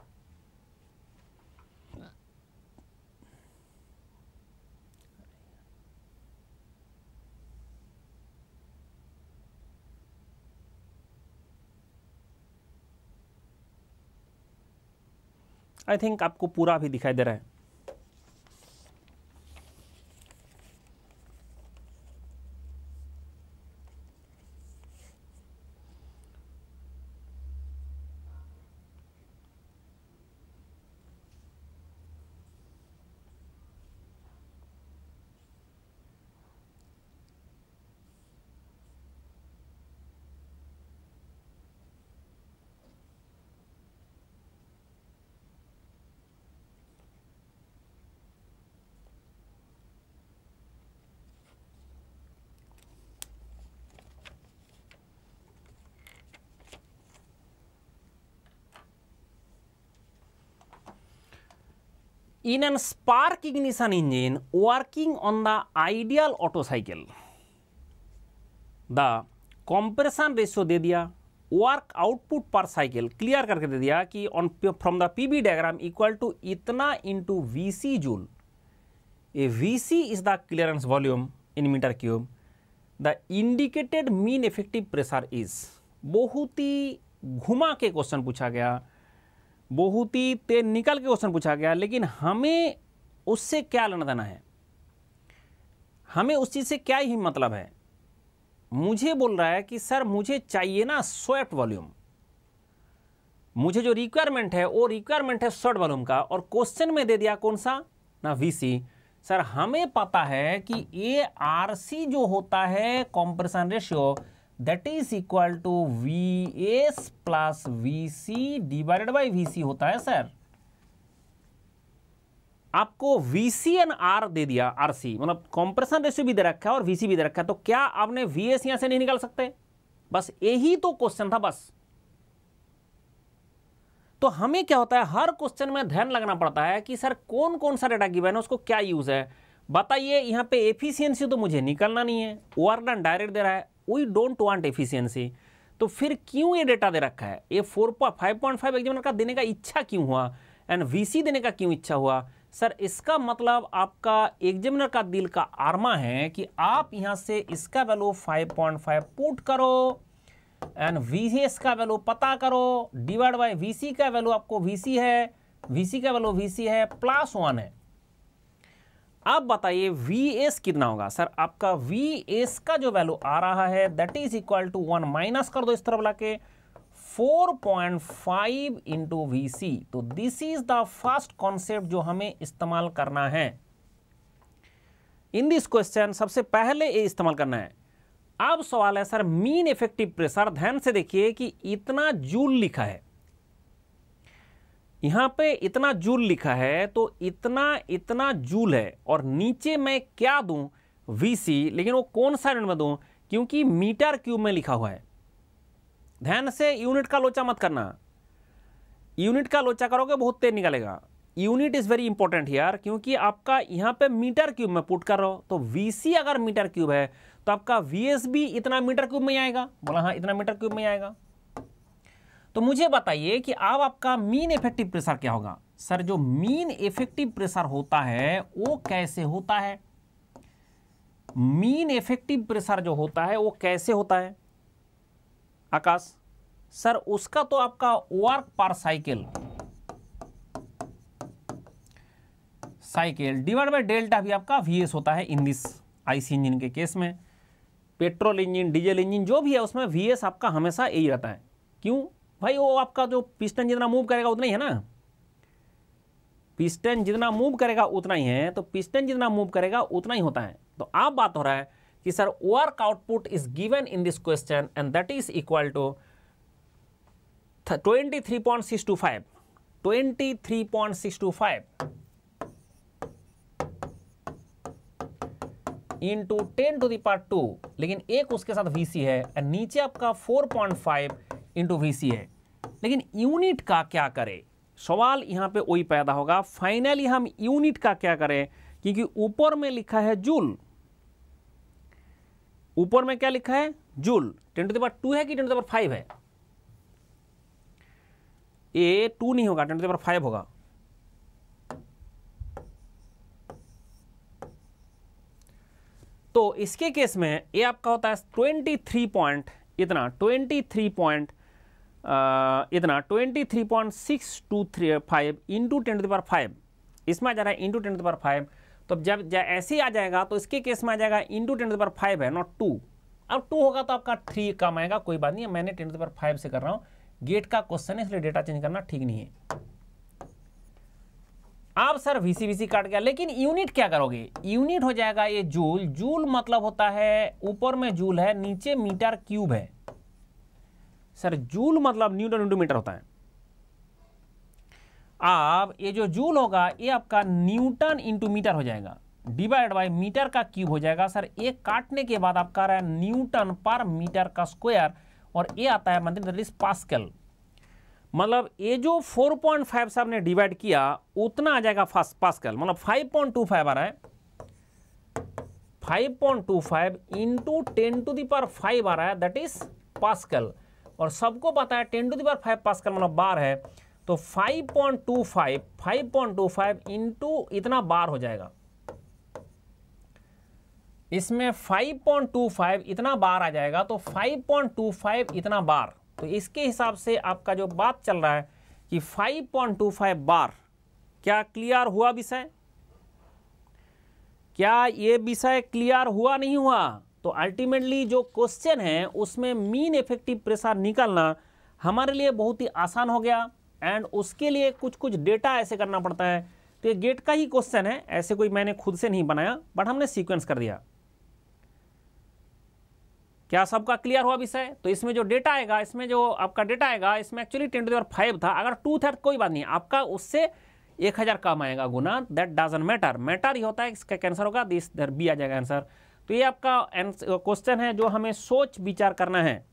S1: आई थिंक आपको पूरा भी दिखाई दे रहा है। In an spark ignition engine working on the ideal Otto cycle the compression ratio दे दिया work output per cycle clear करके दे दिया कि on from the PB diagram equal to इतना into V C joule a V C is the clearance volume in metre cube the indicated mean effective pressure is बहुत ही घुमा के क्वेश्चन पूछा गया बहुत ही तेज निकल के क्वेश्चन पूछा गया, लेकिन हमें उससे क्या लेना देना है? हमें उस चीज़ से क्या ही मतलब है? मुझे बोल रहा है कि सर, मुझे चाहिए ना स्वेट वॉल्यूम मुझे जो रिक्वायरमेंट है, वो रिक्वायरमेंट है शॉर्ट वॉल्यूम का, और क्वेश्चन में दे दिया कौन सा? ना वीसी सर, हमें पता है कि ए आर सी जो होता है compression ratio that is equal to V S plus V C divided by V C होता है सर आपको वी सी एन आर दे दिया आर सी मतलब कॉम्प्रेशन रेशियो भी दे रखा है और वीसी भी दे रखा है। तो क्या आपने वी एस यहाँ से नहीं निकाल सकते? बस यही तो क्वेश्चन था, बस. तो हमें क्या होता है? हर क्वेश्चन में ध्यान लगना पड़ता है कि सर कौन कौन सा डेटा गिवन है, उसको क्या यूज़ है? बताइए, यहाँ पे एफिशिएंसी तो मुझे निकलना नहीं है। वर्क डन डायरेक्ट दे रहा है। वी डोंट वांट एफिशिएंसी तो फिर क्यों ये डेटा दे रखा है? ये four five point five examiner का देने का इच्छा क्यों हुआ? एंड वीसी देने का क्यों इच्छा हुआ? सर इसका मतलब आपका एग्जामिनर का दिल का आर्मा है कि आप यहाँ से इसका वैल्यू 5.5 पुट करो एंड वीसीएस का वैल्यू पता करो। डिवाइड बाय वीसी का वैल्यू आपको वीसी है। वीसी का वैल्यू वीसी है प्लस वन है। अब बताइए वी एस कितना होगा? सर, आपका वी एस का जो वैल्यू आ रहा है that is equal to one minus कर दो इस तरफ़ लाके। 4.5 point five into V C तो this is the first concept जो हमें इस्तेमाल करना है। इन दिस क्वेश्चन सबसे पहले ये इस्तेमाल करना है। अब सवाल है, सर मीन इफ़ेक्टिव प्रेशर ध्यान से देखिए कि इतना जूल लिखा है। यहाँ पे इतना जूल लिखा है तो इतना इतना जूल है, और नीचे मैं क्या दूँ? वीसी लेकिन वो कौन सा यूनिट में दूँ? क्योंकि मीटर क्यूब में लिखा हुआ है। ध्यान से यूनिट का लोचा मत करना। यूनिट का लोचा करोगे, बहुत तेज निकलेगा। यूनिट इज़ वेरी इंपॉर्टेंट यार क्योंकि आपका यहाँ पे मीटर क्यूब में पुट कर रहा हो। तो वीसी अगर मीटर क्यूब है तो आपका वीएस भी इतना मीटर क्यूब में आएगा। बोला हाँ इतना मीटर क्यूब में आएगा। तो मुझे बताइए कि अब आपका मीन इफ़ेक्टिव प्रेशर क्या होगा? सर, जो मीन इफ़ेक्टिव प्रेशर होता है, वो कैसे होता है? मीन इफ़ेक्टिव प्रेशर जो होता है, वो कैसे होता है? आकाश, सर, उसका तो आपका work per cycle cycle divide by delta V आपका वीएस होता है इन दिस आईसी इंजन के केस में। पेट्रोल इंजन डीजल इंजन जो भी है, उसमें वीएस आपका हमेशा यही रहता है। क्यों? भाई, वो आपका जो पिस्टन जितना मूव करेगा उतना ही है ना? पिस्टन जितना मूव करेगा उतना ही है तो पिस्टन जितना मूव करेगा उतना ही होता है। तो आप बात हो रहा है कि, sir work output is given in this question and that is equal to twenty three point six two five twenty three point six two five into ten to the power two लेकिन एक उसके साथ वीसी है और नीचे आपका four point five into VC है। लेकिन यूनिट का क्या करें? सवाल यहाँ पे वही पैदा होगा। फाइनली हम यूनिट का क्या करें? क्योंकि ऊपर में लिखा है जूल। ऊपर में क्या लिखा है? Joule. Ten to the power two है कि टेन टू दावर फाइव है? ए, टू नहीं होगा, टेन टू दावर फाइव होगा। तो इसके केस में ये आपका होता है ट्वेंटी थ्री पॉइंट इतना ट्वेंटी थ्री पॉइंट इतना twenty three point six two three five into ten to five इसमें आ जा रहा है इंटू टेन टू फाइव तो जब जब ऐसे ही आ जाएगा तो इसके केस में आ जाएगा इंटू टेन टू फाइव है नॉट टू अब टू होगा तो आपका थ्री कम आएगा, कोई बात नहीं, मैंने टेन टू फाइव से कर रहा हूँ. गेट का क्वेश्चन है, इसलिए डेटा चेंज करना ठीक नहीं है. आप सर वीसी वीसी काट गया, लेकिन यूनिट क्या करोगे? यूनिट हो जाएगा ये जूल जूल मतलब होता है, ऊपर में जूल है, नीचे मीटर क्यूब है. सर, जूल मतलब न्यूटन इंटू मीटर होता है। अब ये जो जूल होगा, ये आपका न्यूटन इंटू मीटर हो जाएगा। डिवाइड बाय मीटर का क्यूब हो जाएगा। सर एक काटने के बाद आपका रहा है न्यूटन पर मीटर का स्क्वायर, और ये आता है मतलब पास्कल। मतलब ये जो 4.5 से आपने डिवाइड किया, उतना आ जाएगा फास्ट पास्कल। मतलब 5.25 आ रहा है। 5.25 point two five into ten to the power five आ रहा है। That is pascal. और सबको पता है, ten to the power five pascal मतलब बार है तो 5.25 5.25 इंटू इतना बार हो जाएगा। इसमें 5.25 इतना बार आ जाएगा तो 5.25 इतना बार। तो इसके हिसाब से आपका जो बात चल रहा है कि 5.25 बार, क्या क्लियर हुआ विषय? क्या ये विषय क्लियर हुआ नहीं हुआ? तो अल्टीमेटली जो क्वेश्चन है, उसमें मीन इफ़ेक्टिव प्रेशर निकालना हमारे लिए बहुत ही आसान हो गया एंड उसके लिए कुछ कुछ डेटा ऐसे करना पड़ता है। तो ये गेट का ही क्वेश्चन है, ऐसे कोई मैंने खुद से नहीं बनाया बट हमने सीक्वेंस कर दिया। क्या सबका क्लियर हुआ विषय? तो इसमें जो डेटा आएगा, इसमें जो आपका डेटा आएगा, इसमें एक्चुअली टेन टू फाइव था। अगर टू था कोई बात नहीं, आपका उससे एक हज़ार कम आएगा गुना दैट डजन मैटर मैटर ही होता है, इसका कैंसर होगा दिस दर बी आ जाएगा आंसर तो ये आपका क्वेश्चन है जो हमें सोच विचार करना है।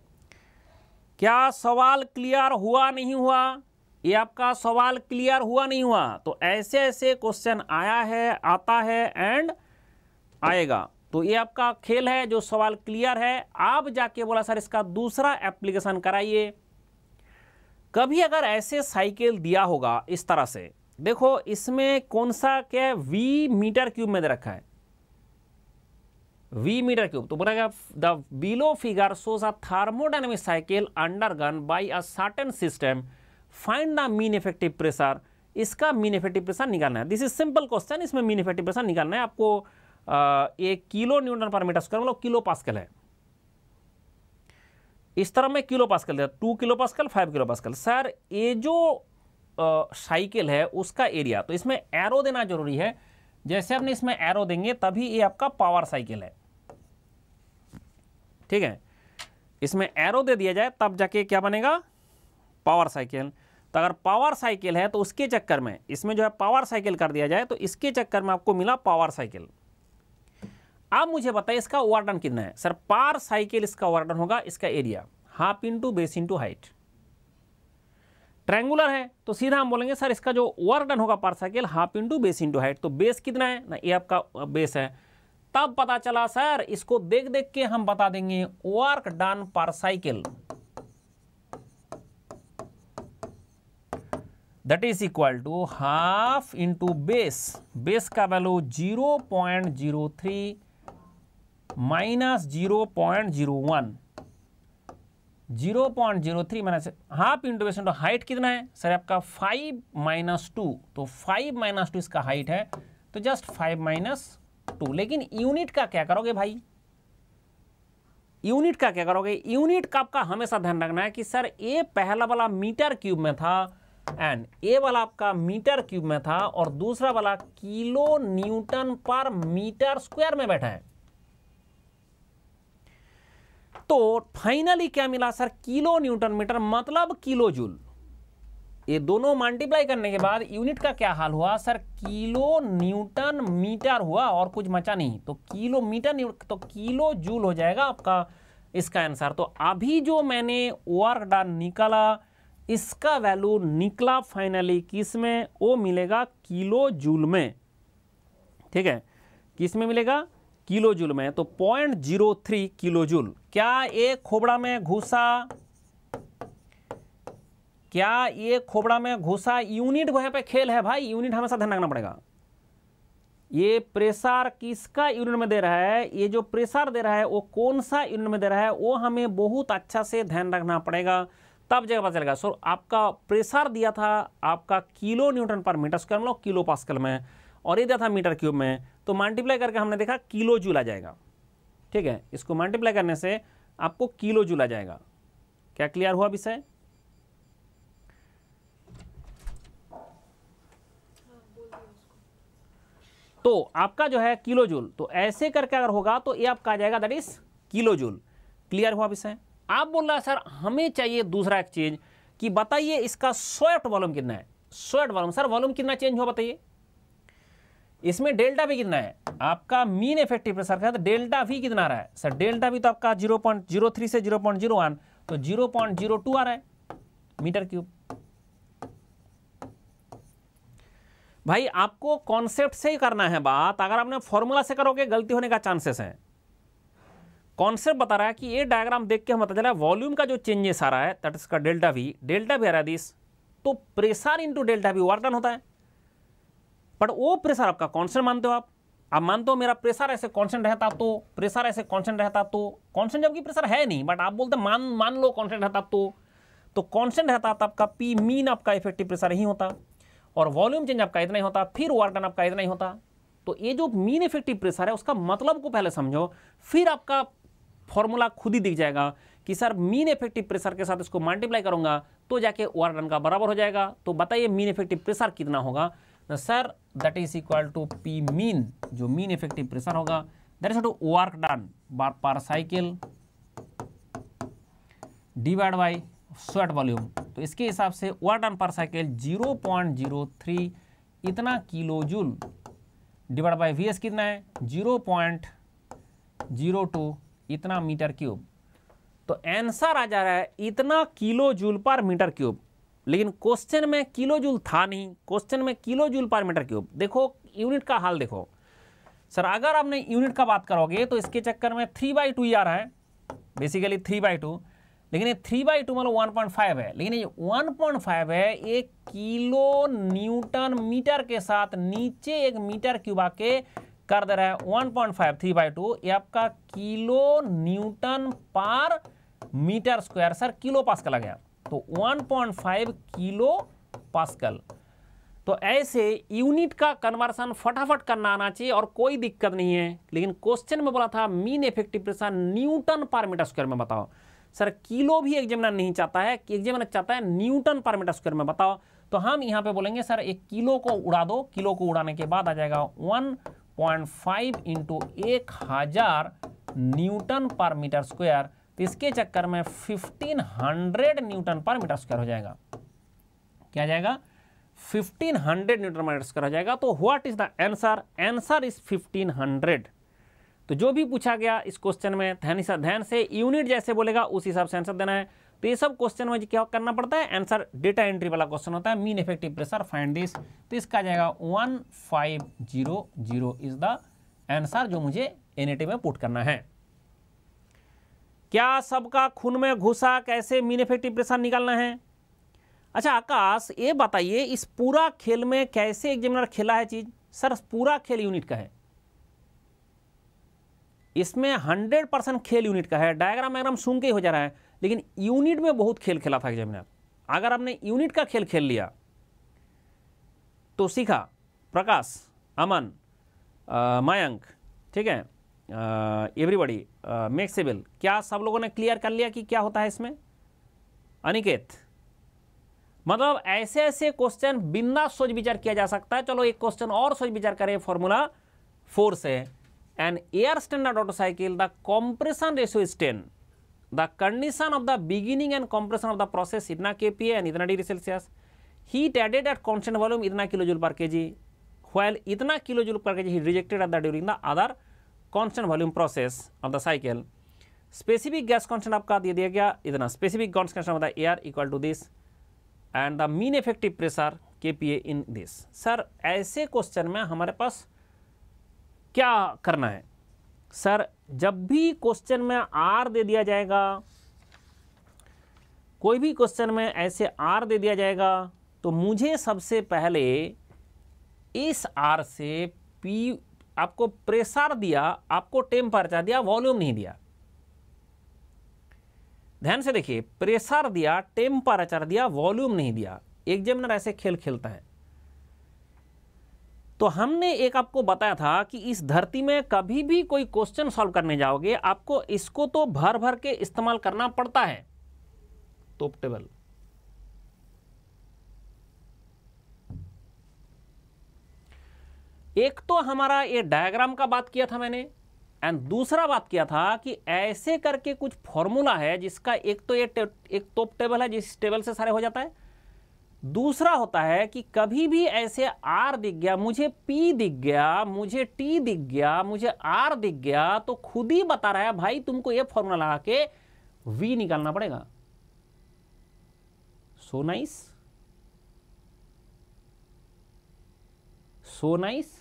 S1: क्या सवाल क्लियर हुआ नहीं हुआ? ये आपका सवाल क्लियर हुआ नहीं हुआ? तो ऐसे ऐसे क्वेश्चन आया है, आता है एंड आएगा। तो ये आपका खेल है जो सवाल क्लियर है। आप जाके बोला, सर, इसका दूसरा एप्लीकेशन कराइए। कभी अगर ऐसे साइकिल दिया होगा इस तरह से, देखो, इसमें कौन सा क्या वी मीटर क्यूब में दे रखा है। वी मीटर क्यूब तो बोला the below figure shows a thermodynamic cycle undergone by a certain system find the mean effective pressure इसका मीन इफ़ेक्टिव प्रेशर निकालना है। दिस इज़ सिंपल क्वेश्चन इसमें मीन इफ़ेक्टिव प्रेशर निकालना है। आपको एक kilo newton per metre square मतलब किलो पास्कल है। इस तरह में किलो पास्कल है। Two kilo pascal, five kilo pascal. Sir, ये जो साइकिल है, उसका एरिया तो इसमें एरो देना ज़रूरी है। जैसे आपने इसमें एरो देंगे, तभी ये आपका पावर साइकिल है। ठीक है? इसमें एरो दे दिया जाए, तब जाके क्या बनेगा? पावर साइकिल तो अगर पावर साइकिल है तो उसके चक्कर में, इसमें जो है पावर साइकिल कर दिया जाए तो इसके चक्कर में आपको मिला पावर साइकिल अब मुझे बताइए, इसका वार्डन कितना है? सर पार साइकिल इसका वार्डन होगा, इसका area half into base into height triangular है तो सीधा हम बोलेंगे, सर, इसका जो वर्क डन होगा per cycle half into base into height तो बेस कितना है? ना, ये आपका बेस है। तब पता चला, सर, इसको देख देख के हम बता देंगे। Work done per cycle that is equal to half into base base का value zero point zero three minus zero point zero one zero point zero three minus half into base into height कितना है? सर, आपका फाइव माइनस टू तो फाइव माइनस टू इसका हाइट है। तो जस्ट फाइव माइनस टू। लेकिन यूनिट का क्या करोगे भाई? यूनिट का क्या करोगे? यूनिट का आपका हमेशा ध्यान रखना है कि सर ये पहला वाला मीटर क्यूब में था एंड ए वाला आपका मीटर क्यूब में था, और दूसरा वाला kilo newton per metre square में बैठा है। तो फाइनली क्या मिला सर? किलो न्यूटन मीटर मतलब किलो जूल। ये दोनों मल्टीप्लाई करने के बाद यूनिट का क्या हाल हुआ? सर किलो न्यूटन मीटर हुआ और कुछ मचा नहीं। तो किलो मीटर तो किलो जूल हो जाएगा आपका इसका आंसर तो अभी जो मैंने वर्क डन निकाला, इसका वैल्यू निकला फाइनली किसमें? वो मिलेगा किलो जूल में। ठीक है? किसमें मिलेगा? किलो जूल में। तो point zero three kilo joule क्या एक खोबड़ा में घुसा? क्या ये खोबड़ा में घुसा यूनिट वहाँ पे खेल है भाई? यूनिट हमेशा ध्यान रखना पड़ेगा। ये प्रेशर किसका यूनिट में दे रहा है? ये जो प्रेशर दे रहा है, वो कौन सा यूनिट में दे रहा है, वो हमें बहुत अच्छा से ध्यान रखना पड़ेगा। तब जगह पता चलेगा। सो, आपका प्रेशर दिया था, आपका kilo newton per metre square मतलब किलो पास्कल में, और ये दिया था मीटर क्यूब में तो मल्टीप्लाई करके हमने देखा किलो जूल आ जाएगा। ठीक है? इसको मल्टीप्लाई करने से आपको किलो जूल आ जाएगा। क्या क्लियर हुआ विषय? तो आपका जो है किलो जूल तो ऐसे करके अगर होगा तो ये आपका आ जाएगा that is kilo joule clear हुआ विषय आप बोल रहे हैं, सर, हमें चाहिए दूसरा एक चीज़ कि बताइए इसका स्वेट वॉल्यूम कितना है? स्वेट वॉल्यूम सर वॉल्यूम कितना चेंज हुआ बताइए? इसमें डेल्टा भी कितना है? आपका मीन इफ़ेक्टिव प्रेशर का डेल्टा भी कितना आ रहा है? सर डेल्टा भी तो आपका ज़ीरो पॉइंट ज़ीरो थ्री से ज़ीरो पॉइंट ज़ीरो वन तो ज़ीरो पॉइंट ज़ीरो टू आ रहा है मीटर क्यूब भाई, आपको कॉन्सेप्ट से ही करना है बात। अगर आपने फॉर्मूला से करोगे, गलती होने का चांसेस है। कॉन्सेप्ट बता रहा है कि ये डायग्राम देख के हम पता चला वॉल्यूम का जो चेंजेस आ रहा है दैट इसका डेल्टा वी डेल्टा भी आ रहा है दिस तो pressure into delta V work done होता है। बट वो प्रेशर आपका कॉन्सेंट मानते हो आप। आप मानते हो मेरा प्रेशर ऐसे कॉन्सेंट रहता तो प्रेशर ऐसे कॉन्सेंट रहता तो। कॉन्सेंट जबकि प्रेशर है नहीं बट आप बोलते मान मान लो कॉन्सेंट रहता तो। तो रहता तो आपका पी मीन आपका इफ़ेक्टिव प्रेशर ही होता। और वॉल्यूम चेंज आपका इतना ही होता, फिर वर्क डन आपका इतना ही होता। तो ये जो मीन इफ़ेक्टिव प्रेशर है, उसका मतलब को पहले समझो, फिर आपका फॉर्मूला खुद ही दिख जाएगा कि सर मीन इफ़ेक्टिव प्रेशर के साथ इसको मल्टीप्लाई करूँगा तो जाके वर्क डन का बराबर हो जाएगा। तो बताइए मीन इफ़ेक्टिव प्रेशर कितना होगा? Sir that is equal to P mean जो मीन इफ़ेक्टिव प्रेशर होगा that is to work done bar per cycle divide by swept volume तो इसके हिसाब से work done per cycle zero point zero three इतना kilo joule divide by V कितना है? ज़ीरो पॉइंट ज़ीरो टू इतना मीटर क्यूब तो आंसर आ जा रहा है, इतना kilo joule per metre cube लेकिन क्वेश्चन में किलो जूल था नहीं क्वेश्चन में kilo joule per metre cube देखो यूनिट का हाल देखो। सर, अगर आपने यूनिट का बात करोगे तो इसके चक्कर में थ्री बाई टू ही आ रहा है। बेसिकली थ्री बाई टू लेकिन ये थ्री बाई टू मतलब वन पॉइंट फाइव है। लेकिन ये वन पॉइंट फाइव है, एक किलो न्यूटन मीटर के साथ नीचे एक मीटर क्यूब आके कर दे रहा है one point five three by two ये आपका kilo newton per metre square sir kilo pascal आ गया। तो one point five kilo pascal. तो ऐसे यूनिट का कन्वर्सन फटाफट करना आना चाहिए और कोई दिक्कत नहीं है। लेकिन क्वेश्चन में बोला था mean effective pressure newton per metre square में बताओ। सर, किलो भी एग्जामिनर नहीं चाहता है एग्जामिनर चाहता है न्यूटन पर मीटर स्क्वायर में, बताओ। तो हम यहाँ पे बोलेंगे, सर, एक किलो को उड़ा दो, किलो को उड़ाने के बाद आ जाएगा वन पॉइंट फाइव इंटू एक हज़ार न्यूटन पर मीटर स्क्वायर। तो इसके चक्कर में fifteen hundred newton per metre square हो जाएगा। क्या जाएगा? Fifteen hundred newton per metre square हो जाएगा। तो what is the answer answer is fifteen hundred तो जो भी पूछा गया इस क्वेश्चन में ध्यान ध्यान से यूनिट जैसे बोलेगा, उस हिसाब से आंसर देना है। तो ये सब क्वेश्चन में क्या करना पड़ता है? आंसर डेटा एंट्री वाला क्वेश्चन होता है। Mean effective pressure find this तो इसका जाएगा one five zero zero is the answer जो मुझे एनएटी में पुट करना है। क्या सबका खून में घुसा, कैसे मीन इफ़ेक्टिव प्रेशर निकालना है? अच्छा आकाश, ये बताइए, इस पूरा खेल में कैसे एग्जामिनर खेला है चीज़? सर, पूरा खेल यूनिट का है। इसमें हंड्रेड परसेंट खेल यूनिट का है। डायग्राम वायग्राम सुन के ही हो जा रहा है, लेकिन यूनिट में बहुत खेल खेला था एग्जामिनर। अगर आपने यूनिट का खेल खेल लिया तो सीखा, प्रकाश, अमन मयंक, ठीक है एवरीबडी मेक्सेबल क्या सब लोगों ने क्लियर कर लिया कि क्या होता है इसमें? अनिकेत। मतलब ऐसे ऐसे क्वेश्चन बिंदा सोच विचार किया जा सकता है। चलो एक क्वेश्चन और सोच विचार करें, फॉर्मूला फोर से। An air standard Otto cycle the compression ratio is ten the condition of the beginning and compression of the process इतना के पी एंड इतना degree Celsius heat added at constant volume इतना kilo joule per K while इतना kilo joule per K G rejected at the during the other constant volume process of the cycle specific gas constant आपका दे दिया गया, इतना specific gas constant of the air equal to this and the mean effective pressure K P A in this sir ऐसे क्वेश्चन में हमारे क्या करना है? सर, जब भी क्वेश्चन में आर दे दिया जाएगा, कोई भी क्वेश्चन में ऐसे आर दे दिया जाएगा तो मुझे सबसे पहले इस आर से पी आपको प्रेशर दिया, आपको टेम्परेचर दिया वॉल्यूम नहीं दिया। ध्यान से देखिए प्रेशर दिया टेम्परेचर दिया वॉल्यूम नहीं दिया। एग्जामिनर ऐसे खेल खेलता है। तो हमने एक आपको बताया था कि इस धरती में कभी भी कोई क्वेश्चन सॉल्व करने जाओगे, आपको इसको तो भर भर के इस्तेमाल करना पड़ता है। Top table. एक तो हमारा ये डायग्राम का बात किया था मैंने एंड दूसरा बात किया था कि ऐसे करके कुछ फॉर्मूला है जिसका एक तो ये एक टॉप टेबल है जिस टेबल से सारे हो जाता है। दूसरा होता है कि कभी भी ऐसे आर दिख गया, मुझे पी दिख गया, मुझे टी दिख गया, मुझे आर दिख गया तो खुद ही बता रहा है, भाई, तुमको ये फॉर्मूला लगा के वी निकालना पड़ेगा। सो नाइस सो नाइस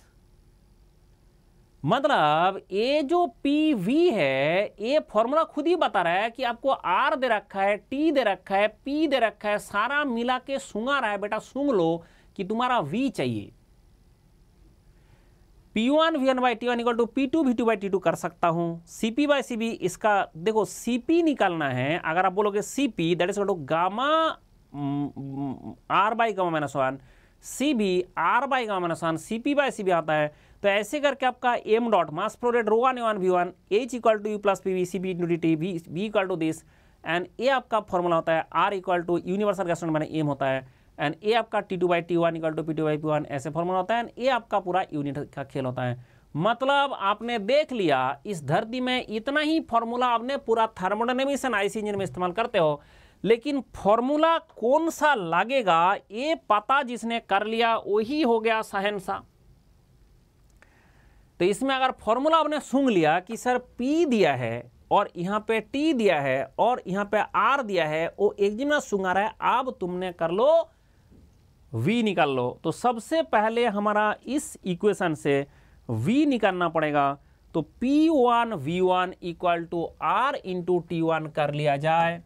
S1: मतलब ये जो पी वी है, ये फॉर्मूला खुद ही बता रहा है कि आपको आर दे रखा है टी दे रखा है पी दे रखा है, सारा मिला के सुंगा रहा है, बेटा सुंग लो कि तुम्हारा वी चाहिए। P one V one by T one equal to P two V two by T two कर सकता हूँ। C P by C V इसका, देखो सी पी निकालना है। अगर आप बोलोगे C P that is to gamma R by gamma minus one C V R by gamma minus one C P by C V आता है। तो ऐसे करके आपका M dot mass flow rate rho one V one H equal to U plus P V C V into D T V V equal to this and a आपका फॉर्मूला होता है R equal to universal gas मैंने एम होता है एंड ए आपका T two by T one equal to P two by P one ऐसे फॉर्मूला होता है एंड ए आपका पूरा यूनिट का खेल होता है। मतलब आपने देख लिया, इस धरती में इतना ही फॉर्मूला आपने पूरा थर्मोडायनेमिक्स एंड आईसी इंजन में इस्तेमाल करते हो, लेकिन फॉर्मूला कौन सा लगेगा, ये पता जिसने कर लिया, वही हो गया सहनसा तो इसमें अगर फॉर्मूला आपने सूंघ लिया कि सर पी दिया है और यहाँ पे टी दिया है और यहाँ पे आर दिया है, वो एक जिम्ना सूंघा रहा है, अब तुमने कर लो वी निकाल लो। तो सबसे पहले हमारा इस इक्वेशन से वी निकालना पड़ेगा। तो P one V one equal to R into T one कर लिया जाए।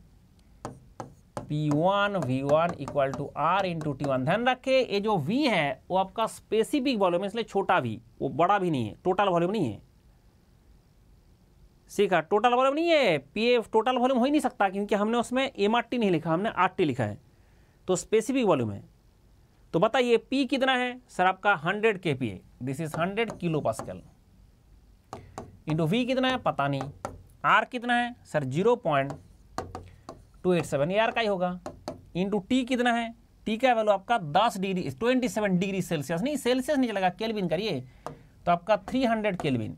S1: P one V one equal to R into T one ध्यान रखे, ये जो वी है, वो आपका स्पेसिफिक वॉल्यूम है, इसलिए छोटा भी वो बड़ा भी नहीं है टोटल वॉल्यूम नहीं है। सीखा टोटल वॉल्यूम नहीं है पी एफ़ टोटल वॉल्यूम हो ही नहीं सकता, क्योंकि हमने उसमें एम आर टी नहीं लिखा, हमने आर टी लिखा है तो स्पेसिफिक वॉल्यूम है। तो बताइए पी कितना है? सर, आपका हंड्रेड के पी है this is hundred kilo pascal into V कितना है? पता नहीं। आर कितना है? Sir zero point two eight seven, ये आर का ही होगा। इंटू टी कितना है? टी का वैल्यू आपका दस degree twenty seven degree Celsius नहीं सेल्सियस नहीं चलेगा केल्विन करिए। तो आपका three hundred kelvin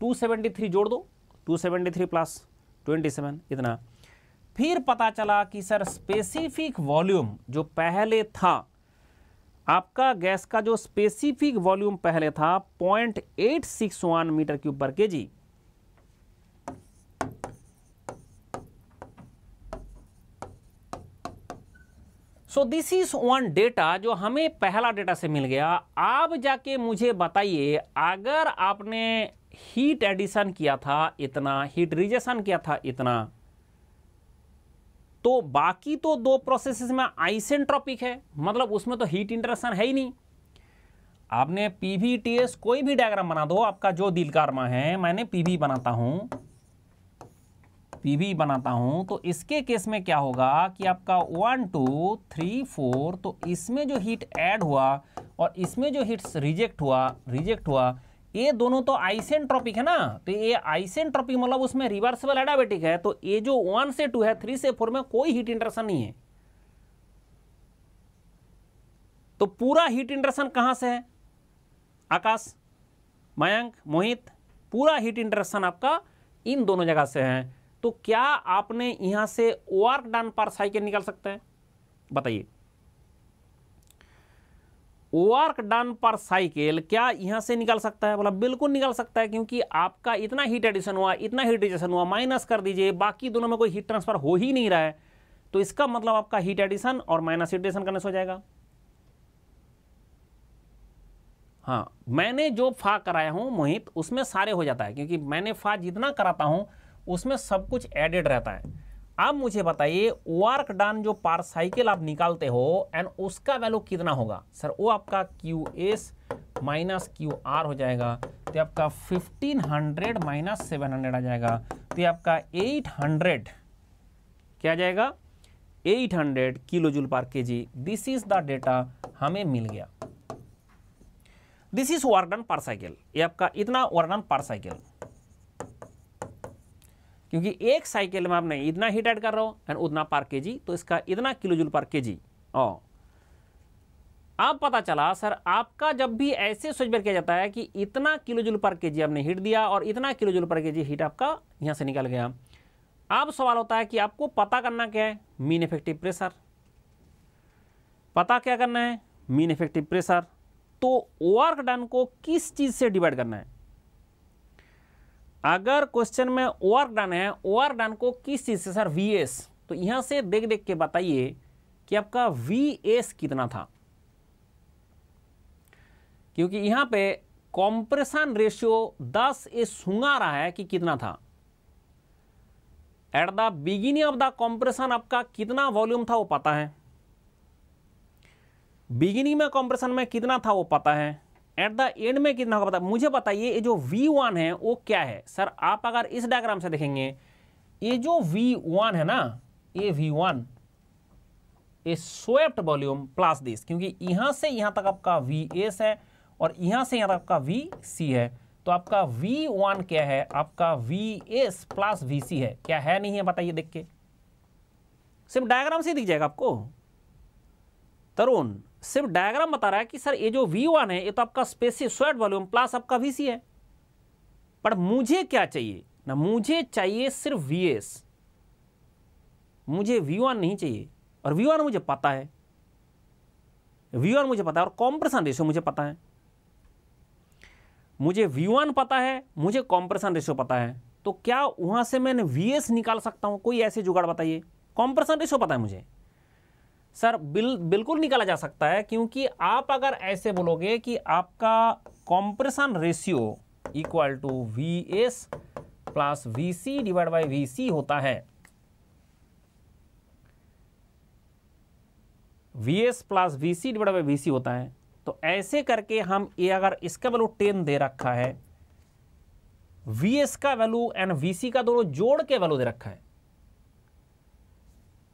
S1: two seventy three जोड़ दो two seventy three plus twenty seven इतना। फिर पता चला कि सर स्पेसिफिक वॉल्यूम जो पहले था, आपका गैस का जो स्पेसिफिक वॉल्यूम पहले था point eight six one metre cube per K G so this is one data जो हमें पहला डेटा से मिल गया। आप जाके मुझे बताइए, अगर आपने हीट एडिशन किया था, इतना हीट रिजेशन किया था, इतना तो बाकी तो दो प्रोसेसेस में आइसेंट्रोपिक है। मतलब उसमें तो हीट इंटरेक्शन है ही नहीं। आपने पीवीटीएस कोई भी डायग्राम बना दो, आपका जो दिल का है, मैंने पीवी बनाता हूँ। पीवी बनाता हूँ तो इसके केस में क्या होगा कि आपका वन टू थ्री फोर तो इसमें जो हीट ऐड हुआ और इसमें जो हीट रिजेक्ट हुआ रिजेक्ट हुआ, ये दोनों तो आइसेंट्रोपिक है ना? तो ये आइसेंट्रोपिक मतलब उसमें रिवर्सिबल एडाबेटिक है तो ये जो वन से टू है थ्री से फोर में कोई हीट इंटरेक्शन नहीं है। तो पूरा हीट इंटरेक्शन कहाँ से है? आकाश, मयंक, मोहित, पूरा हीट इंटरेक्शन आपका इन दोनों जगह से है। तो क्या आपने यहाँ से वर्क डन पर साइकिल निकाल सकते हैं? बताइए। वर्क डन पर साइकिल क्या यहाँ से निकल सकता है? बोला, बिल्कुल निकल सकता है, क्योंकि आपका इतना हीट एडिशन हुआ, इतना हीट एडिशन हुआ माइनस कर दीजिए, बाकी दोनों में कोई हीट ट्रांसफ़र हो ही नहीं रहा है तो इसका मतलब आपका हीट एडिशन और माइनस हीट एडिशन करने से हो जाएगा। हाँ मैंने जो फा कराया हूँ, मोहित, उसमें सारे हो जाता है, क्योंकि मैंने फा जितना कराता हूँ उसमें सब कुछ एडेड रहता है। आप मुझे बताइए वर्क डन जो पार साइकिल आप निकालते हो एंड उसका वैल्यू कितना होगा? सर वो आपका Q S minus Q R हो जाएगा तो आपका 1500 माइनस सेवन आ जाएगा तो आपका 800 क्या जाएगा? 800 kilo joule per K G this is the data हमें मिल गया। This is work done per cycle ये आपका इतना वर्क डन पर साइकिल क्योंकि एक साइकिल में आपने इतना हीट ऐड कर रहे हो एंड उतना पर के जी तो इसका इतना किलो जूल पर के जी ओ। अब पता चला, सर, आपका जब भी ऐसे स्विच किया जाता है कि इतना किलो जूल पर के जी आपने हीट दिया और इतना किलो जूल पर के जी हीट आपका यहाँ से निकल गया। अब सवाल होता है कि आपको पता करना क्या है? मीन इफ़ेक्टिव प्रेशर पता क्या करना है? मीन इफ़ेक्टिव प्रेशर तो वर्क डन को किस चीज़ से डिवाइड करना है? अगर क्वेश्चन में वर्क डन है वर्क डन को किस चीज़ से सर वी एस तो यहाँ से देख देख के बताइए कि आपका वी एस कितना था। क्योंकि यहाँ पे कॉम्प्रेशन रेशियो 10 ए सुंगा रहा है कि कितना था। At the beginning of the compression आपका कितना वॉल्यूम था वो पता है। बिगिनिंग में कॉम्प्रेशन में कितना था वो पता है। एट द एंड में कितना होगा पता? मुझे बताइए, ये जो V1 है, वो क्या है? सर, आप अगर इस डायग्राम से देखेंगे, ये जो V1 है ना, ये V1 a swept volume plus this क्योंकि यहाँ से यहाँ तक आपका वी है और यहाँ से यहाँ तक आपका वी सी है तो आपका V1 क्या है? आपका V S plus V C है। क्या है नहीं है बताइए देख के। सिर्फ़ डायग्राम से दिख जाएगा आपको। तरुण सिर्फ़ डायग्राम बता रहा है कि सर ये जो वी वन है, ये तो आपका स्पेसिस स्वेट वॉल्यूम प्लस आपका वी सी है। पर मुझे क्या चाहिए? ना मुझे चाहिए सिर्फ़ वी एस मुझे वी वन नहीं चाहिए। और वी वन मुझे पता है। वी वन मुझे पता है और कॉम्प्रेशन रेशियो मुझे पता है। मुझे वी वन पता है, मुझे कॉम्प्रेशन रेशियो पता है। तो क्या वहाँ से मैंने वी एस निकाल सकता हूँ? कोई ऐसे जुगाड़ बताइए। कॉम्प्रेशन रेशियो पता है मुझे। सर, बिल, बिल्कुल निकाला जा सकता है, क्योंकि आप अगर ऐसे बोलोगे कि आपका compression ratio equal to V S plus V C divide by V C होता है। V S plus V C divide by V C होता है। तो ऐसे करके हम ये अगर इसका वैल्यू टेन दे रखा है वी एस का वैल्यू एंड वी सी का दोनों जोड़ के वैल्यू दे रखा है।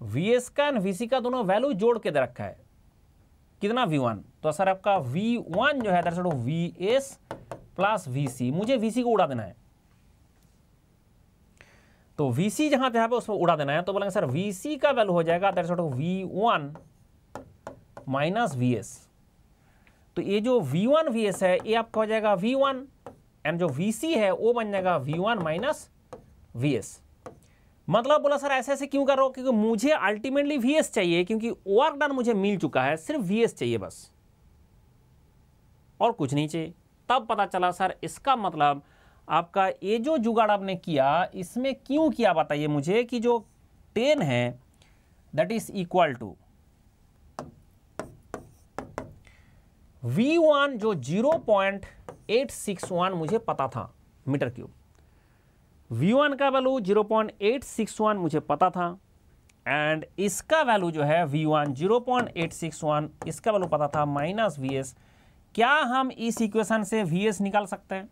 S1: वी एस का एंड वीसी का दोनों वैल्यू जोड़ के दे रखा है। कितना वी वन तो सर आपका वी वन जो है दरअसल V S plus V C मुझे वीसी को उड़ा देना है। तो वीसी जहाँ जहाँ पे उसमें उड़ा देना है तो बोलेंगे, सर वी सी का वैल्यू हो जाएगा दरअसल V one minus V S तो ये जो वी वन वी एस है, ये आपका हो जाएगा वी वन एंड जो वी सी है, वो बन जाएगा V one minus V S मतलब बोला, सर ऐसे ऐसे क्यों कर रहा हो? क्योंकि मुझे अल्टीमेटली वीएस चाहिए, क्योंकि वर्क डन मुझे मिल चुका है, सिर्फ़ वीएस चाहिए बस। और कुछ नहीं चाहिए। तब पता चला, सर, इसका मतलब आपका ये जो जुगाड़ आपने किया, इसमें क्यों किया बताइए मुझे कि जो टेन है that is equal to V one जो zero point eight six one मुझे पता था, मीटर क्यूब। वी वन का value zero point eight six one मुझे पता था एंड इसका वैल्यू जो है V one zero point eight six one इसका वैल्यू पता था माइनस वी एस क्या हम इस इक्वेशन से वी एस निकाल सकते हैं?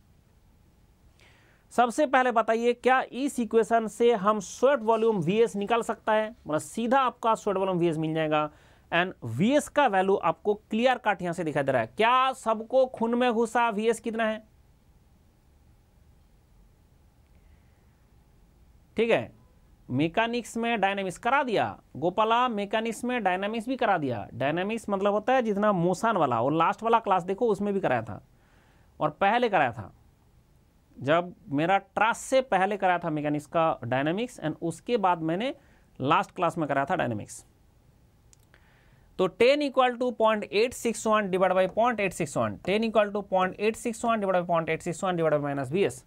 S1: सबसे पहले बताइए, क्या इस इक्वेशन से हम स्वेट वॉल्यूम वी एस निकाल सकता है? मतलब सीधा आपका स्वेट वॉल्यूम वी एस मिल जाएगा एंड वी एस का वैल्यू आपको क्लियर कट यहाँ से दिखाई दे रहा है। क्या सबको खून में घुसा वी कितना है? ठीक है? मैकेनिक्स में डायनामिक्स करा दिया। गोपाला मैकेनिक्स में डायनामिक्स भी करा दिया। डायनामिक्स मतलब होता है जितना मोशन वाला, और लास्ट वाला क्लास देखो, उसमें भी कराया था। और पहले कराया था। जब मेरा ट्रास से पहले कराया था मैकेनिक्स का डायनामिक्स एंड उसके बाद मैंने लास्ट क्लास में कराया था डायनामिक्स तो ten equal to point eight six one divide by point eight six one ten equal to point eight six one divide by point eight six one divide by minus B S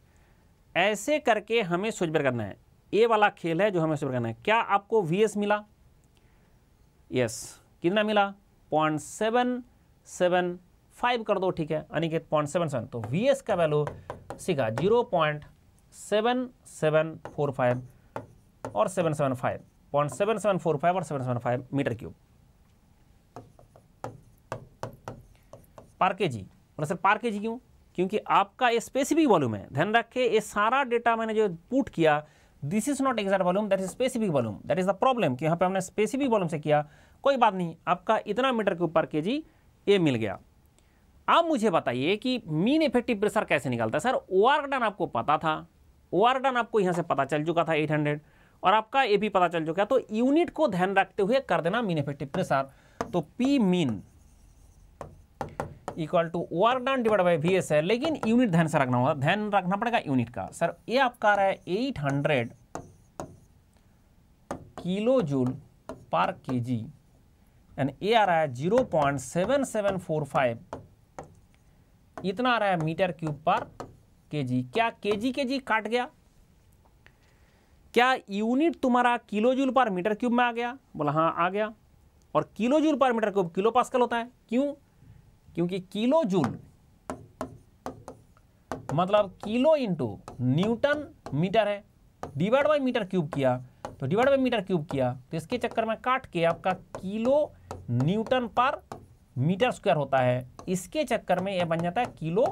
S1: ऐसे करके हमें बेर करना है। ए वाला खेल है जो हमें सोच करना है। क्या आपको वी एस मिला? यस कितना मिला? पॉइंट सेवन सेवन फाइव कर दो, ठीक है? अनिकेत पॉइंट सेवन सेवन तो वी एस का वैल्यू सीखा zero point seven seven four five और seven seven five point seven seven four five और seven seven five metre cube per K G, बोला, सर पार के जी क्यों? क्योंकि आपका ये स्पेसिफिक वॉल्यूम है। ध्यान रखे, ये सारा डेटा मैंने जो पुट किया this is not exact volume that is specific volume that is the problem कि यहाँ पे हमने स्पेसिफिक वॉल्यूम से किया। कोई बात नहीं, आपका इतना मीटर के ऊपर के जी ए मिल गया। अब मुझे बताइए कि मीन इफ़ेक्टिव प्रेशर कैसे निकलता है? सर ओ डन आपको पता था। ओ डन आपको यहाँ से पता चल चुका था 800 और आपका ए भी पता चल चुका तो यूनिट को ध्यान रखते हुए कर देना मीन इफ़ेक्टिव प्रेशर तो P mean equal to R done divide by V S है लेकिन यूनिट ध्यान से रखना होगा। ध्यान रखना पड़ेगा यूनिट का। सर ये आपका रहा है eight hundred kilo joule per K ji and ए आ रहा है zero point seven seven four five इतना आ रहा है metre cube per K G क्या के जी के जी काट गया? क्या यूनिट तुम्हारा kilo joule per metre cube में आ गया? बोला हाँ आ गया। और kilo joule per metre cube kilo pascal होता है। क्यों? क्योंकि किलो जूल मतलब किलो इंटू न्यूटन मीटर है। डिवाइड बाई मीटर क्यूब किया तो डिवाइड बाई मीटर क्यूब किया तो इसके चक्कर में काट के आपका kilo newton per metre square होता है। इसके चक्कर में यह बन जाता है किलो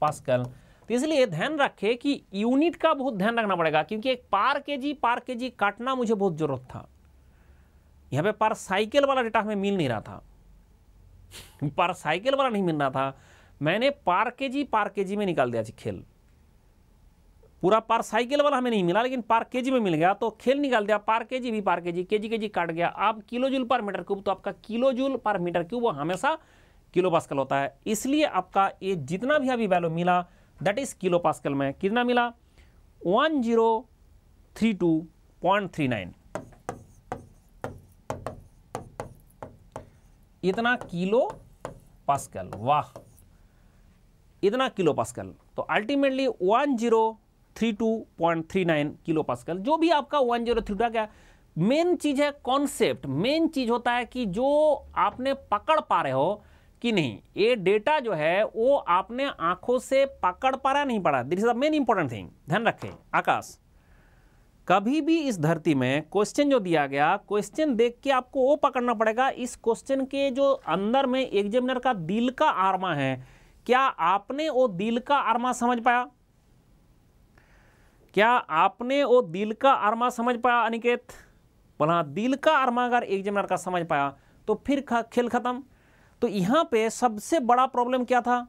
S1: पास्कल। तो इसलिए ध्यान रखे कि यूनिट का बहुत ध्यान रखना पड़ेगा, क्योंकि एक पार के जी पार के जी काटना मुझे बहुत ज़रूरत था। यहाँ पे पार साइकिल वाला डेटा हमें मिल नहीं रहा था। पार साइकिल वाला नहीं मिलना था। मैंने पार के जी पार के जी में निकाल दिया जी खेल। पूरा पार साइकिल वाला हमें नहीं मिला, लेकिन पार के जी में मिल गया तो खेल निकाल दिया। पार के जी भी पार के जी के जी के जी काट गया। अब kilo joule per metre cube तो आपका kilo joule per metre cube वो हमेशा किलो पास्कल होता है। इसलिए आपका ये जितना भी अभी वैल्यू मिला दैट इज़ किलो पास्कल में कितना मिला? One zero three two point three nine इतना किलो पास्कल, वाह। इतना किलो पास्कल। तो ultimately one zero three two point three nine kilo pascal. जो भी आपका वन ज़ीरो थ्री टू क्या मेन चीज़ है कॉन्सेप्ट मेन चीज़ होता है कि जो आपने पकड़ पा रहे हो कि नहीं, ये डेटा जो है, वो आपने आँखों से पकड़ पा रहा नहीं पड़ा this is the main important thing ध्यान रखें, आकाश। कभी भी इस धरती में क्वेश्चन जो दिया गया क्वेश्चन देख के आपको वो पकड़ना पड़ेगा। इस क्वेश्चन के जो अंदर में एग्जामिनर का दिल का आर्मा है, क्या आपने वो दिल का आर्मा समझ पाया? क्या आपने वो दिल का आर्मा समझ पाया, अनिकेत? बोला दिल का आर्मा अगर एग्जामिनर का समझ पाया तो फिर खेल खत्म। तो यहाँ पे सबसे बड़ा प्रॉब्लम क्या था?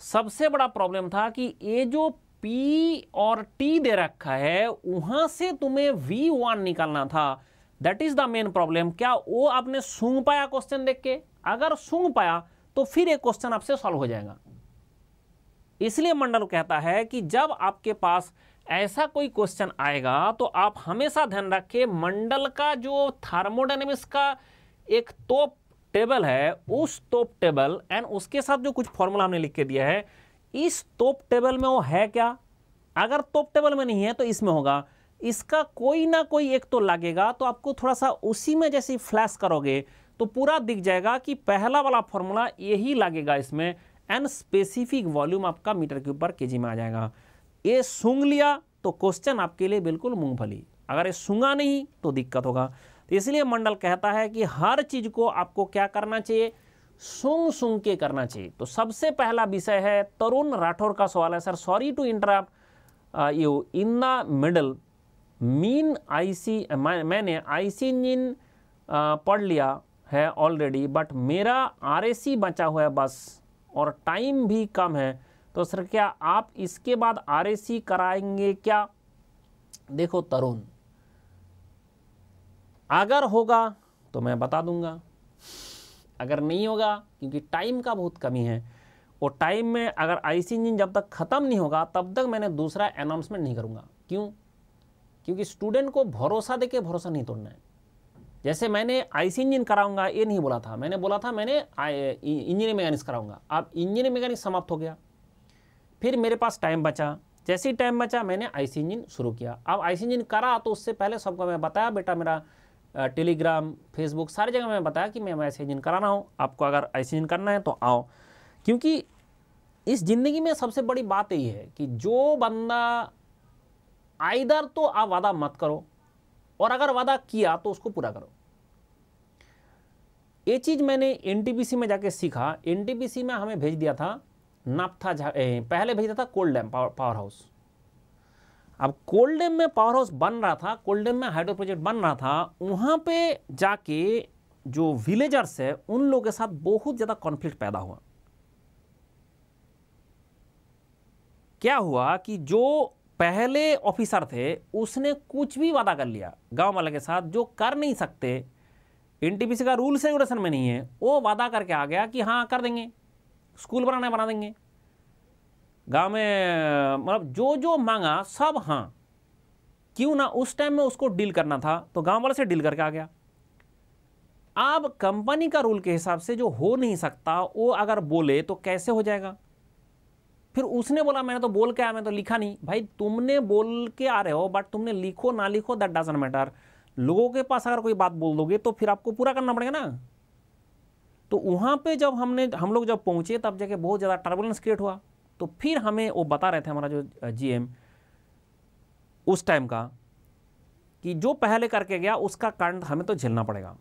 S1: सबसे बड़ा प्रॉब्लम था कि ये जो P और T दे रखा है, वहाँ से तुम्हें V1 निकालना था। That is the main problem क्या वो आपने सूंघ पाया क्वेश्चन देख के? अगर सूंघ पाया तो फिर एक क्वेश्चन आपसे सॉल्व हो जाएगा। इसलिए मंडल कहता है कि जब आपके पास ऐसा कोई क्वेश्चन आएगा तो आप हमेशा ध्यान रखें मंडल का जो थर्मोडाइनमिक्स का एक तोप टेबल है, उस तोप टेबल एंड उसके साथ जो कुछ फॉर्मूला हमने लिख के दिया है इस तोप टेबल में वो है क्या? अगर तोप टेबल में नहीं है तो इसमें होगा। इसका कोई ना कोई एक तो लगेगा तो आपको थोड़ा सा उसी में जैसे फ्लैश करोगे तो पूरा दिख जाएगा कि पहला वाला फॉर्मूला यही लगेगा इसमें। एन स्पेसिफिक वॉल्यूम आपका मीटर के ऊपर के में आ जाएगा। ये सूंघ लिया तो क्वेश्चन आपके लिए बिल्कुल मूंगफली। अगर ये सूँगा नहीं तो दिक्कत होगा। तो इसलिए मंडल कहता है कि हर चीज़ को आपको क्या करना चाहिए? सुंग सुंग के करना चाहिए। तो सबसे पहला विषय है तरुण राठौर का सवाल है, sir sorry to interrupt you in the middle mean IC मैंने आईसी इंजिन पढ़ लिया है ऑलरेडी बट मेरा आरएसी बचा हुआ है बस, और टाइम भी कम है। तो सर, क्या आप इसके बाद आरएसी कराएँगे क्या? देखो तरुण, अगर होगा तो मैं बता दूँगा। अगर नहीं होगा, क्योंकि टाइम का बहुत कमी है, और टाइम में अगर आईसी इंजन जब तक ख़त्म नहीं होगा, तब तक मैंने दूसरा अनाउंसमेंट नहीं करूँगा। क्यों? क्योंकि स्टूडेंट को भरोसा दे के भरोसा नहीं तोड़ना है। जैसे मैंने आईसी इंजन कराऊँगा, ये नहीं बोला था। मैंने बोला था, मैंने इंजीनियरिंग मैकेनिक्स कराऊँगा। अब इंजीनियरिंग मैकेनिक्स समाप्त हो गया। फिर मेरे पास टाइम बचा। जैसे ही टाइम बचा, मैंने आईसी इंजन शुरू किया। अब आईसी इंजन करा तो उससे पहले सबको मैं बताया, बेटा मेरा टेलीग्राम फेसबुक सारी जगह मैंने बताया कि मैं ऐसे जिन कराना हूँ, आपको अगर ऐसे जिन करना है तो आओ। क्योंकि इस ज़िंदगी में सबसे बड़ी बात यही है कि जो बंदा आइदर तो आप वादा मत करो, और अगर वादा किया तो उसको पूरा करो। ये चीज़ मैंने एनटीपीसी में जाके सीखा। एनटीपीसी में हमें भेज दिया था, नापथा पहले भेजा था कोल्ड डैम पावर हाउस अब कोल्डेम में पावर हाउस बन रहा था, कोल्डेम में हाइड्रो प्रोजेक्ट बन रहा था, वहाँ पे जाके जो विलेजर्स है, उन लोगों के साथ बहुत ज़्यादा कॉन्फ्लिक्ट पैदा हुआ। क्या हुआ कि जो पहले ऑफिसर थे, उसने कुछ भी वादा कर लिया, गाँव वाले के साथ, जो कर नहीं सकते एनटीपीसी का रूल्स रेगुलेशन में नहीं है, वो वादा करके आ गया कि हाँ कर देंगे स्कूल बनाना बना देंगे। गाँव में मतलब जो जो मांगा, सब हाँ। क्यों ना उस टाइम में उसको डील करना था तो गाँव वाले से डील करके आ गया। अब कंपनी का रूल के हिसाब से जो हो नहीं सकता, वो अगर बोले तो कैसे हो जाएगा? फिर उसने बोला, मैंने तो बोल के आया मैं तो लिखा नहीं। भाई, तुमने बोल के आ रहे हो बट तुमने लिखो ना लिखो दैट डजन मैटर लोगों के पास अगर कोई बात बोल दोगे तो फिर आपको पूरा करना पड़ेगा ना। तो वहाँ पे जब हमने, हम लोग जब पहुँचे, तब जाके बहुत ज़्यादा टर्बुलेंस क्रिएट हुआ। तो फिर हमें वो बता रहे थे हमारा जो जीएम उस टाइम का, कि जो पहले करके गया, उसका कारण हमें तो झेलना पड़ेगा।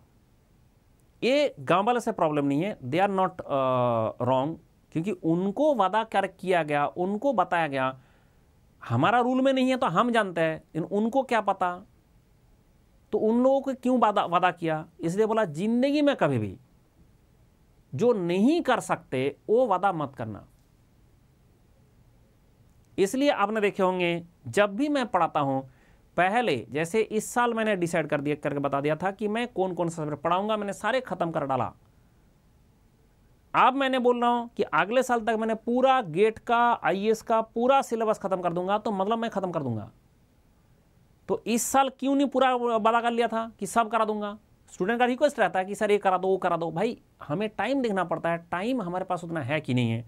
S1: ये गाँव वाले से प्रॉब्लम नहीं है दे आर नॉट रॉन्ग क्योंकि उनको वादा कर, किया गया, उनको बताया गया। हमारा रूल में नहीं है तो हम जानते हैं उनको क्या पता? तो उन लोगों को क्यों वादा वादा किया? इसलिए बोला, ज़िंदगी में कभी भी जो नहीं कर सकते, वो वादा मत करना। इसलिए आपने देखे होंगे, जब भी मैं पढ़ाता हूँ, पहले जैसे इस साल मैंने डिसाइड कर दिया, करके बता दिया था कि मैं कौन कौन सा सब्जेक्ट पढ़ाऊँगा, मैंने सारे खत्म कर डाला। अब मैंने बोल रहा हूँ कि अगले साल तक मैंने पूरा गेट का आईएएस का पूरा सिलेबस खत्म कर दूँगा तो मतलब मैं खत्म कर दूँगा। तो इस साल क्यों नहीं पूरा वादा कर लिया था कि सब करा दूँगा? स्टूडेंट का रिक्वेस्ट रहता है कि सर ये करा दो, वो करा दो। भाई, हमें टाइम देखना पड़ता है टाइम हमारे पास उतना है कि नहीं है।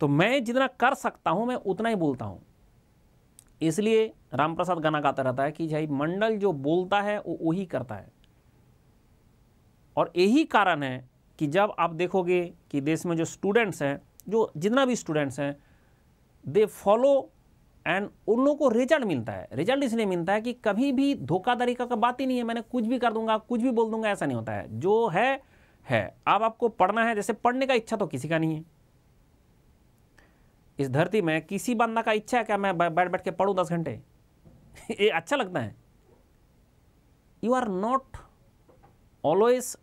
S1: तो मैं जितना कर सकता हूँ, मैं उतना ही बोलता हूँ। इसलिए राम प्रसाद गाना गाता रहता है कि भाई, मंडल जो बोलता है, वो वही करता है। और यही कारण है कि जब आप देखोगे कि देश में जो स्टूडेंट्स हैं, जो जितना भी स्टूडेंट्स हैं दे फॉलो एंड उन लोगों को रिज़ल्ट मिलता है। रिज़ल्ट इसलिए मिलता है कि कभी भी धोखाधड़ी का बात ही नहीं है, मैंने कुछ भी कर दूँगा, कुछ भी बोल दूँगा, ऐसा नहीं होता है। जो है है। अब आपको पढ़ना है, जैसे पढ़ने का इच्छा तो किसी का नहीं है। इस धरती में किसी बंदा का इच्छा है क्या मैं बैठ बैठ के पढ़ूँ दस घंटे? ये अच्छा लगता है। You are not always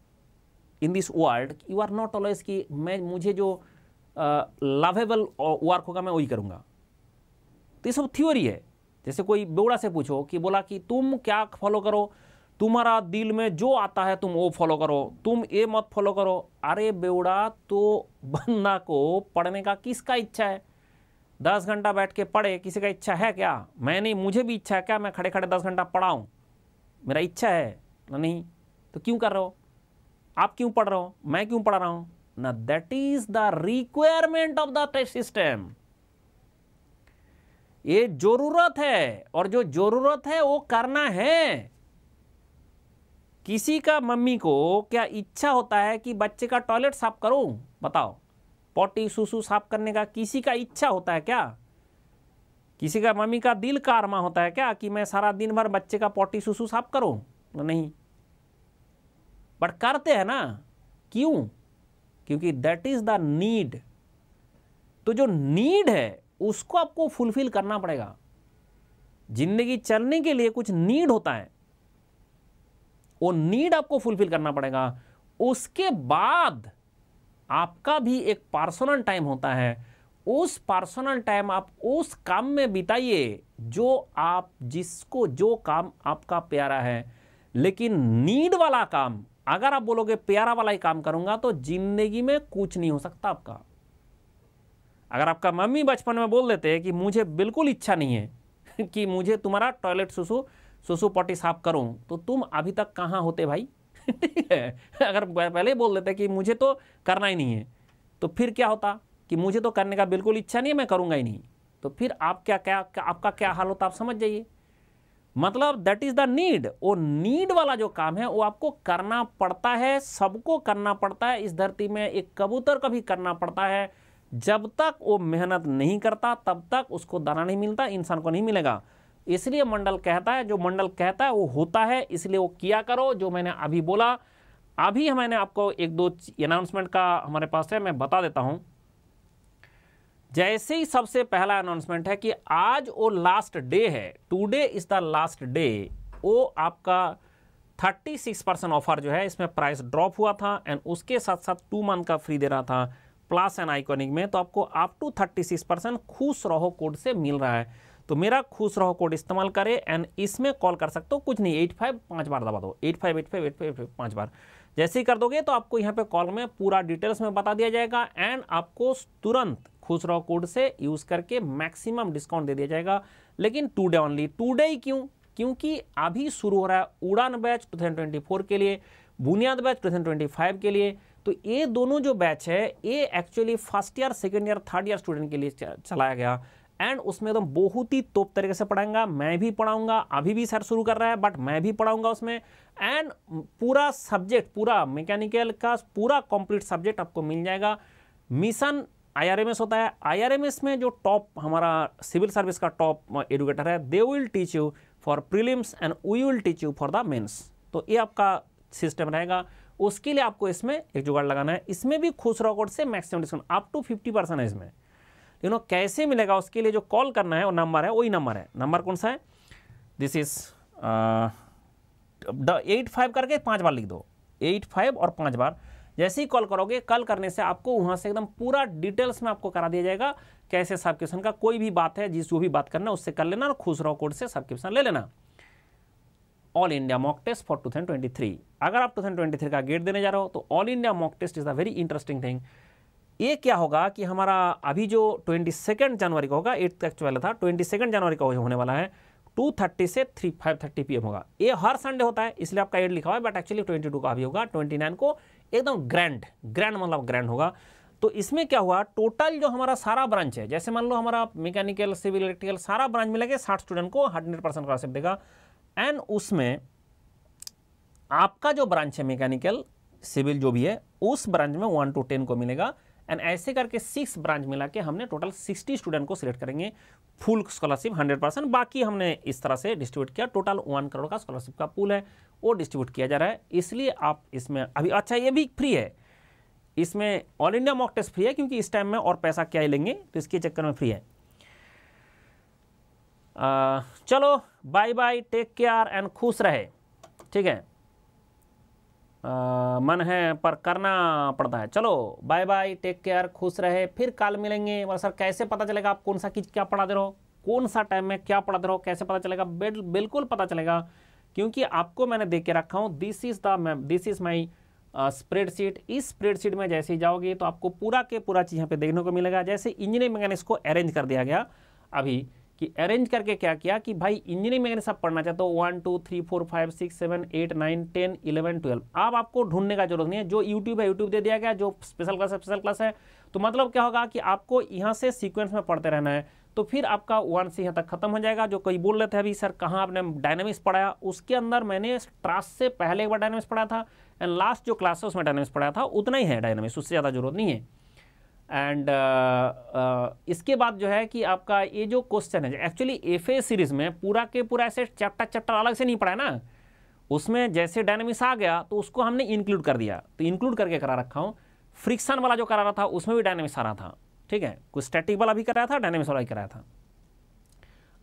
S1: in this world you are not always कि मैं, मुझे जो लवेबल वर्क होगा, मैं वही करूँगा। तो ये सब थ्योरी है। जैसे कोई बेवड़ा से पूछो कि बोला कि तुम क्या फॉलो करो? तुम्हारा दिल में जो आता है, तुम वो फॉलो करो। तुम ये मत फॉलो करो। अरे बेवड़ा तो बंदा को पढ़ने का किसका इच्छा है? दस घंटा बैठ के पढ़े, किसी का इच्छा है क्या? मैं नहीं, मुझे भी इच्छा है क्या मैं खड़े खड़े दस घंटा पढ़ाऊँ? मेरा इच्छा है। ना नहीं तो क्यों कर रहे हो? आप क्यों पढ़ रहे हो? मैं क्यों पढ़ रहा हूँ? ना that is the requirement of the test system ये ज़रूरत है, और जो ज़रूरत है वो करना है। किसी का मम्मी को क्या इच्छा होता है कि बच्चे का टॉयलेट साफ़ करूँ? बताओ। पोटी सुसु साफ़ करने का किसी का इच्छा होता है क्या? किसी का मम्मी का दिल का अरमा होता है क्या कि मैं सारा दिन भर बच्चे का पोटी सुसु साफ़ करूँ? नहीं। बट करते हैं ना। क्यों? क्योंकि दैट इज़ द नीड तो जो नीड है, उसको आपको फुलफिल करना पड़ेगा। ज़िंदगी चलने के लिए कुछ नीड होता है। वो नीड आपको फुलफिल करना पड़ेगा। उसके बाद आपका भी एक पर्सनल टाइम होता है। उस पर्सनल टाइम आप उस काम में बिताइए जो आप, जिसको, जो काम आपका प्यारा है। लेकिन नीड वाला काम, अगर आप बोलोगे प्यारा वाला ही काम करूँगा तो ज़िंदगी में कुछ नहीं हो सकता आपका। अगर आपका मम्मी बचपन में बोल देते कि मुझे बिल्कुल इच्छा नहीं है कि मुझे तुम्हारा टॉयलेट सुसु सुसु पॉटी साफ़ करूँ तो तुम अभी तक कहाँ होते भाई? ठीक है। अगर पहले ही बोल देते कि मुझे तो करना ही नहीं है तो फिर क्या होता कि मुझे तो करने का बिल्कुल इच्छा नहीं है मैं करूँगा ही नहीं। तो फिर आप क्या क्या, क्या आपका क्या हाल होता आप समझ जाइए। मतलब दैट इज़ द नीड वो नीड वाला जो काम है वो आपको करना पड़ता है सबको करना पड़ता है। इस धरती में एक कबूतर का भी करना पड़ता है। जब तक वो मेहनत नहीं करता तब तक उसको दाना नहीं मिलता इंसान को नहीं मिलेगा। इसलिए मंडल कहता है, जो मंडल कहता है वो होता है, इसलिए वो किया करो, जो मैंने अभी बोला। अभी मैंने आपको एक दो अनाउंसमेंट का हमारे पास है, मैं बता देता हूँ। जैसे ही सबसे पहला अनाउंसमेंट है कि आज वो लास्ट डे है today is the last day वो आपका 36 परसेंट ऑफ़र जो है, इसमें प्राइस ड्रॉप हुआ था एंड उसके साथ साथ टू मंथ का फ्री दे रहा था प्लस एंड आइकॉनिक में तो आपको अप टू 36 परसेंट खुश रहो कोड से मिल रहा है। तो मेरा खुश रहो कोड इस्तेमाल करें एंड इसमें कॉल कर सकते हो, कुछ नहीं एट फाइव पाँच बार दबा दो। Eight five eight five eight five पाँच बार। जैसे ही कर दोगे तो आपको यहाँ पे कॉल में पूरा डिटेल्स में बता दिया जाएगा एंड आपको तुरंत खुश रहो कोड से यूज़ करके मैक्सिमम डिस्काउंट दे दिया जाएगा। लेकिन today only today ही क्यों? क्योंकि अभी शुरू हो रहा है उड़ान बैच 2024 के लिए, बुनियाद बैच 2025 के लिए। तो ये दोनों जो बैच है, ये actually first year second year third year student के लिए चलाया गया। एंड उसमें एकदम तो बहुत ही तोप तरीके से पढ़ाएँगा मैं भी पढ़ाऊँगा, अभी भी सर शुरू कर रहा है बट मैं भी पढ़ाऊँगा उसमें। एंड पूरा सब्जेक्ट पूरा मैकेनिकल का पूरा कंप्लीट सब्जेक्ट आपको मिल जाएगा। मिशन आईआरएमएस होता है। आईआरएमएस में जो टॉप हमारा सिविल सर्विस का टॉप एडुकेटर है they will teach you for prelims and we will teach you for the mains तो ये आपका सिस्टम रहेगा। उसके लिए आपको इसमें एक जुगाड़ लगाना है। इसमें भी खुश रॉकोट से maximum discount up to fifty percent है इसमें। यू नो कैसे मिलेगा उसके लिए जो कॉल करना है, वो नंबर है, वही नंबर है। नंबर कौन सा है? दिस इज़ एट फाइव करके पाँच बार लिख दो। एट फाइव और पाँच बार। जैसे ही कॉल करोगे कल करने से आपको वहाँ से एकदम पूरा डिटेल्स में आपको करा दिया जाएगा कैसे सब क्वेश्चन का कोई भी बात है, जिस जो भी बात करना है, उससे कर लेना और खुश रहो कोड से सब क्वेश्चन ले लेना। All India mock test for 2023 अगर आप 2023 का गेट देने जा रहे हो तो all India mock test is a very interesting thing ये क्या होगा कि हमारा अभी जो ट्वेंटी सेकेंड जनवरी का होगा एट तक वाला था ट्वेंटी सेकेंड जनवरी का होने वाला है टू थर्टी से थ्री फाइव थर्टी पी होगा। ये हर संडे होता है, इसलिए आपका एड लिखा हुआ है बट एक्चुअली ट्वेंटी टू का भी होगा ट्वेंटी नाइन को एकदम ग्रैंड ग्रैंड मतलब ग्रैंड होगा। तो इसमें क्या हुआ टोटल जो हमारा सारा ब्रांच है, जैसे मान लो हमारा मैकेनिकल सिविल इलेक्ट्रिकल सारा ब्रांच मिलेगा साठ स्टूडेंट को हंड्रेड परसेंट स्कॉलरशिप देगा। एंड उसमें आपका जो ब्रांच है मैकेनिकल सिविल जो भी है, उस ब्रांच में वन टू टेन को मिलेगा। एंड ऐसे करके सिक्स ब्रांच मिला के हमने टोटल सिक्सटी स्टूडेंट को सिलेक्ट करेंगे। फुल स्कॉलरशिप हंड्रेड परसेंट बाकी हमने इस तरह से डिस्ट्रीब्यूट किया। टोटल वन करोड़ का स्कॉलरशिप का पूल है। वो डिस्ट्रीब्यूट किया जा रहा है। इसलिए आप इसमें अभी अच्छा ये भी फ्री है। इसमें all India mock test free है क्योंकि इस टाइम में और पैसा क्या ही लेंगे? तो इसके चक्कर में फ्री है। आ, चलो bye bye take care and खुश रहे। ठीक है? मन है पर करना पड़ता है। चलो बाय बाय टेक केयर खुश रहे, फिर कल मिलेंगे। और सर, कैसे पता चलेगा आप कौन सा चीज़ क्या पढ़ा दे रहे हो? कौन सा टाइम में क्या पढ़ा दे रहे हो? कैसे पता चलेगा? बिल्कुल पता चलेगा। क्योंकि आपको मैंने देख के रखा हूँ this is the this is my spreadsheet इस स्प्रेडशीट में जैसे ही जाओगे तो आपको पूरा के पूरा चीज़ यहाँ पे देखने को मिलेगा। जैसे इंजीनियरिंग मैंने इसको अरेंज कर दिया गया अभी। कि अरेंज करके क्या किया कि भाई इंजीनियरिंग मैंने सब पढ़ना चाहते हो one two three four five six seven eight nine ten eleven twelve अब आपको ढूँढने का ज़रूरत नहीं है। जो यूट्यूब है यूट्यूब दे दिया गया, जो स्पेशल क्लास है स्पेशल क्लास है। तो मतलब क्या होगा कि आपको यहाँ से सीक्वेंस में पढ़ते रहना है। तो फिर आपका वन से यहाँ तक खत्म हो जाएगा। जो कई बोल रहे थे अभी, सर, कहाँ आपने डायनेमिक्स पढ़ाया? उसके अंदर मैंने ट्रास से पहले एक बार डायनेमिक्स पढ़ा था। एंड लास्ट जो क्लास है, उसमें डायनेमिक्स पढ़ाया था। उतना ही है डायनेमिक्स उससे ज़्यादा ज़रूरत नहीं है। एंड uh, uh, इसके बाद जो है कि आपका ये जो क्वेश्चन है एक्चुअली एफ़ ए सीरीज़ में पूरा के पूरा ऐसे चैप्टर चैप्टर अलग से नहीं पढ़ा ना? उसमें जैसे डायनेमिक्स आ गया तो उसको हमने इंक्लूड कर दिया। तो इंक्लूड करके करा रखा हूँ। फ्रिक्शन वाला जो करा रहा था उसमें भी डायनेमिक्स आ रहा था। ठीक है? कुछ स्टैटिक वाला भी कराया था डायनेमिक्स वाला भी कराया था।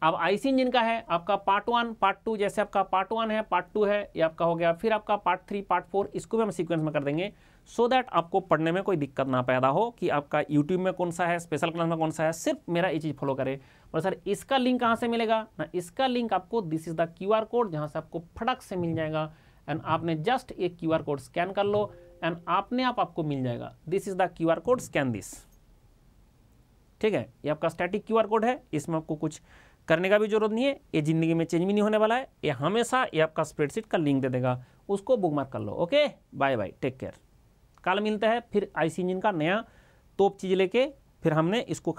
S1: अब आईसी इंजन का है आपका पार्ट वन पार्ट टू जैसे आपका पार्ट वन है पार्ट टू है ये आपका हो गया। फिर आपका पार्ट थ्री पार्ट फोर इसको भी हम सीक्वेंस में कर देंगे। सो so दैट आपको पढ़ने में कोई दिक्कत ना पैदा हो कि आपका यूट्यूब में कौन सा है स्पेशल क्लास में कौन सा है, सिर्फ़ मेरा ये चीज़ फॉलो करे। और सर, इसका लिंक कहाँ से मिलेगा? ना, इसका लिंक आपको this is the Q R code जहाँ से आपको फटक से मिल जाएगा। एंड आपने जस्ट एक क्यू आर कोड स्कैन कर लो एंड आपने आप आपको मिल जाएगा। This is the Q R code scan this ठीक है? ये आपका स्टैटिक क्यू आर कोड है। इसमें आपको कुछ करने का भी ज़रूरत नहीं है। ये ज़िंदगी में चेंज भी नहीं होने वाला है। ये हमेशा ये आपका स्प्रेडशीट का लिंक दे देगा। उसको बुक मार्क कर लो। Okay bye bye take care कल मिलता है फिर आईसी इंजन का नया तोप चीज़ लेके फिर हमने इसको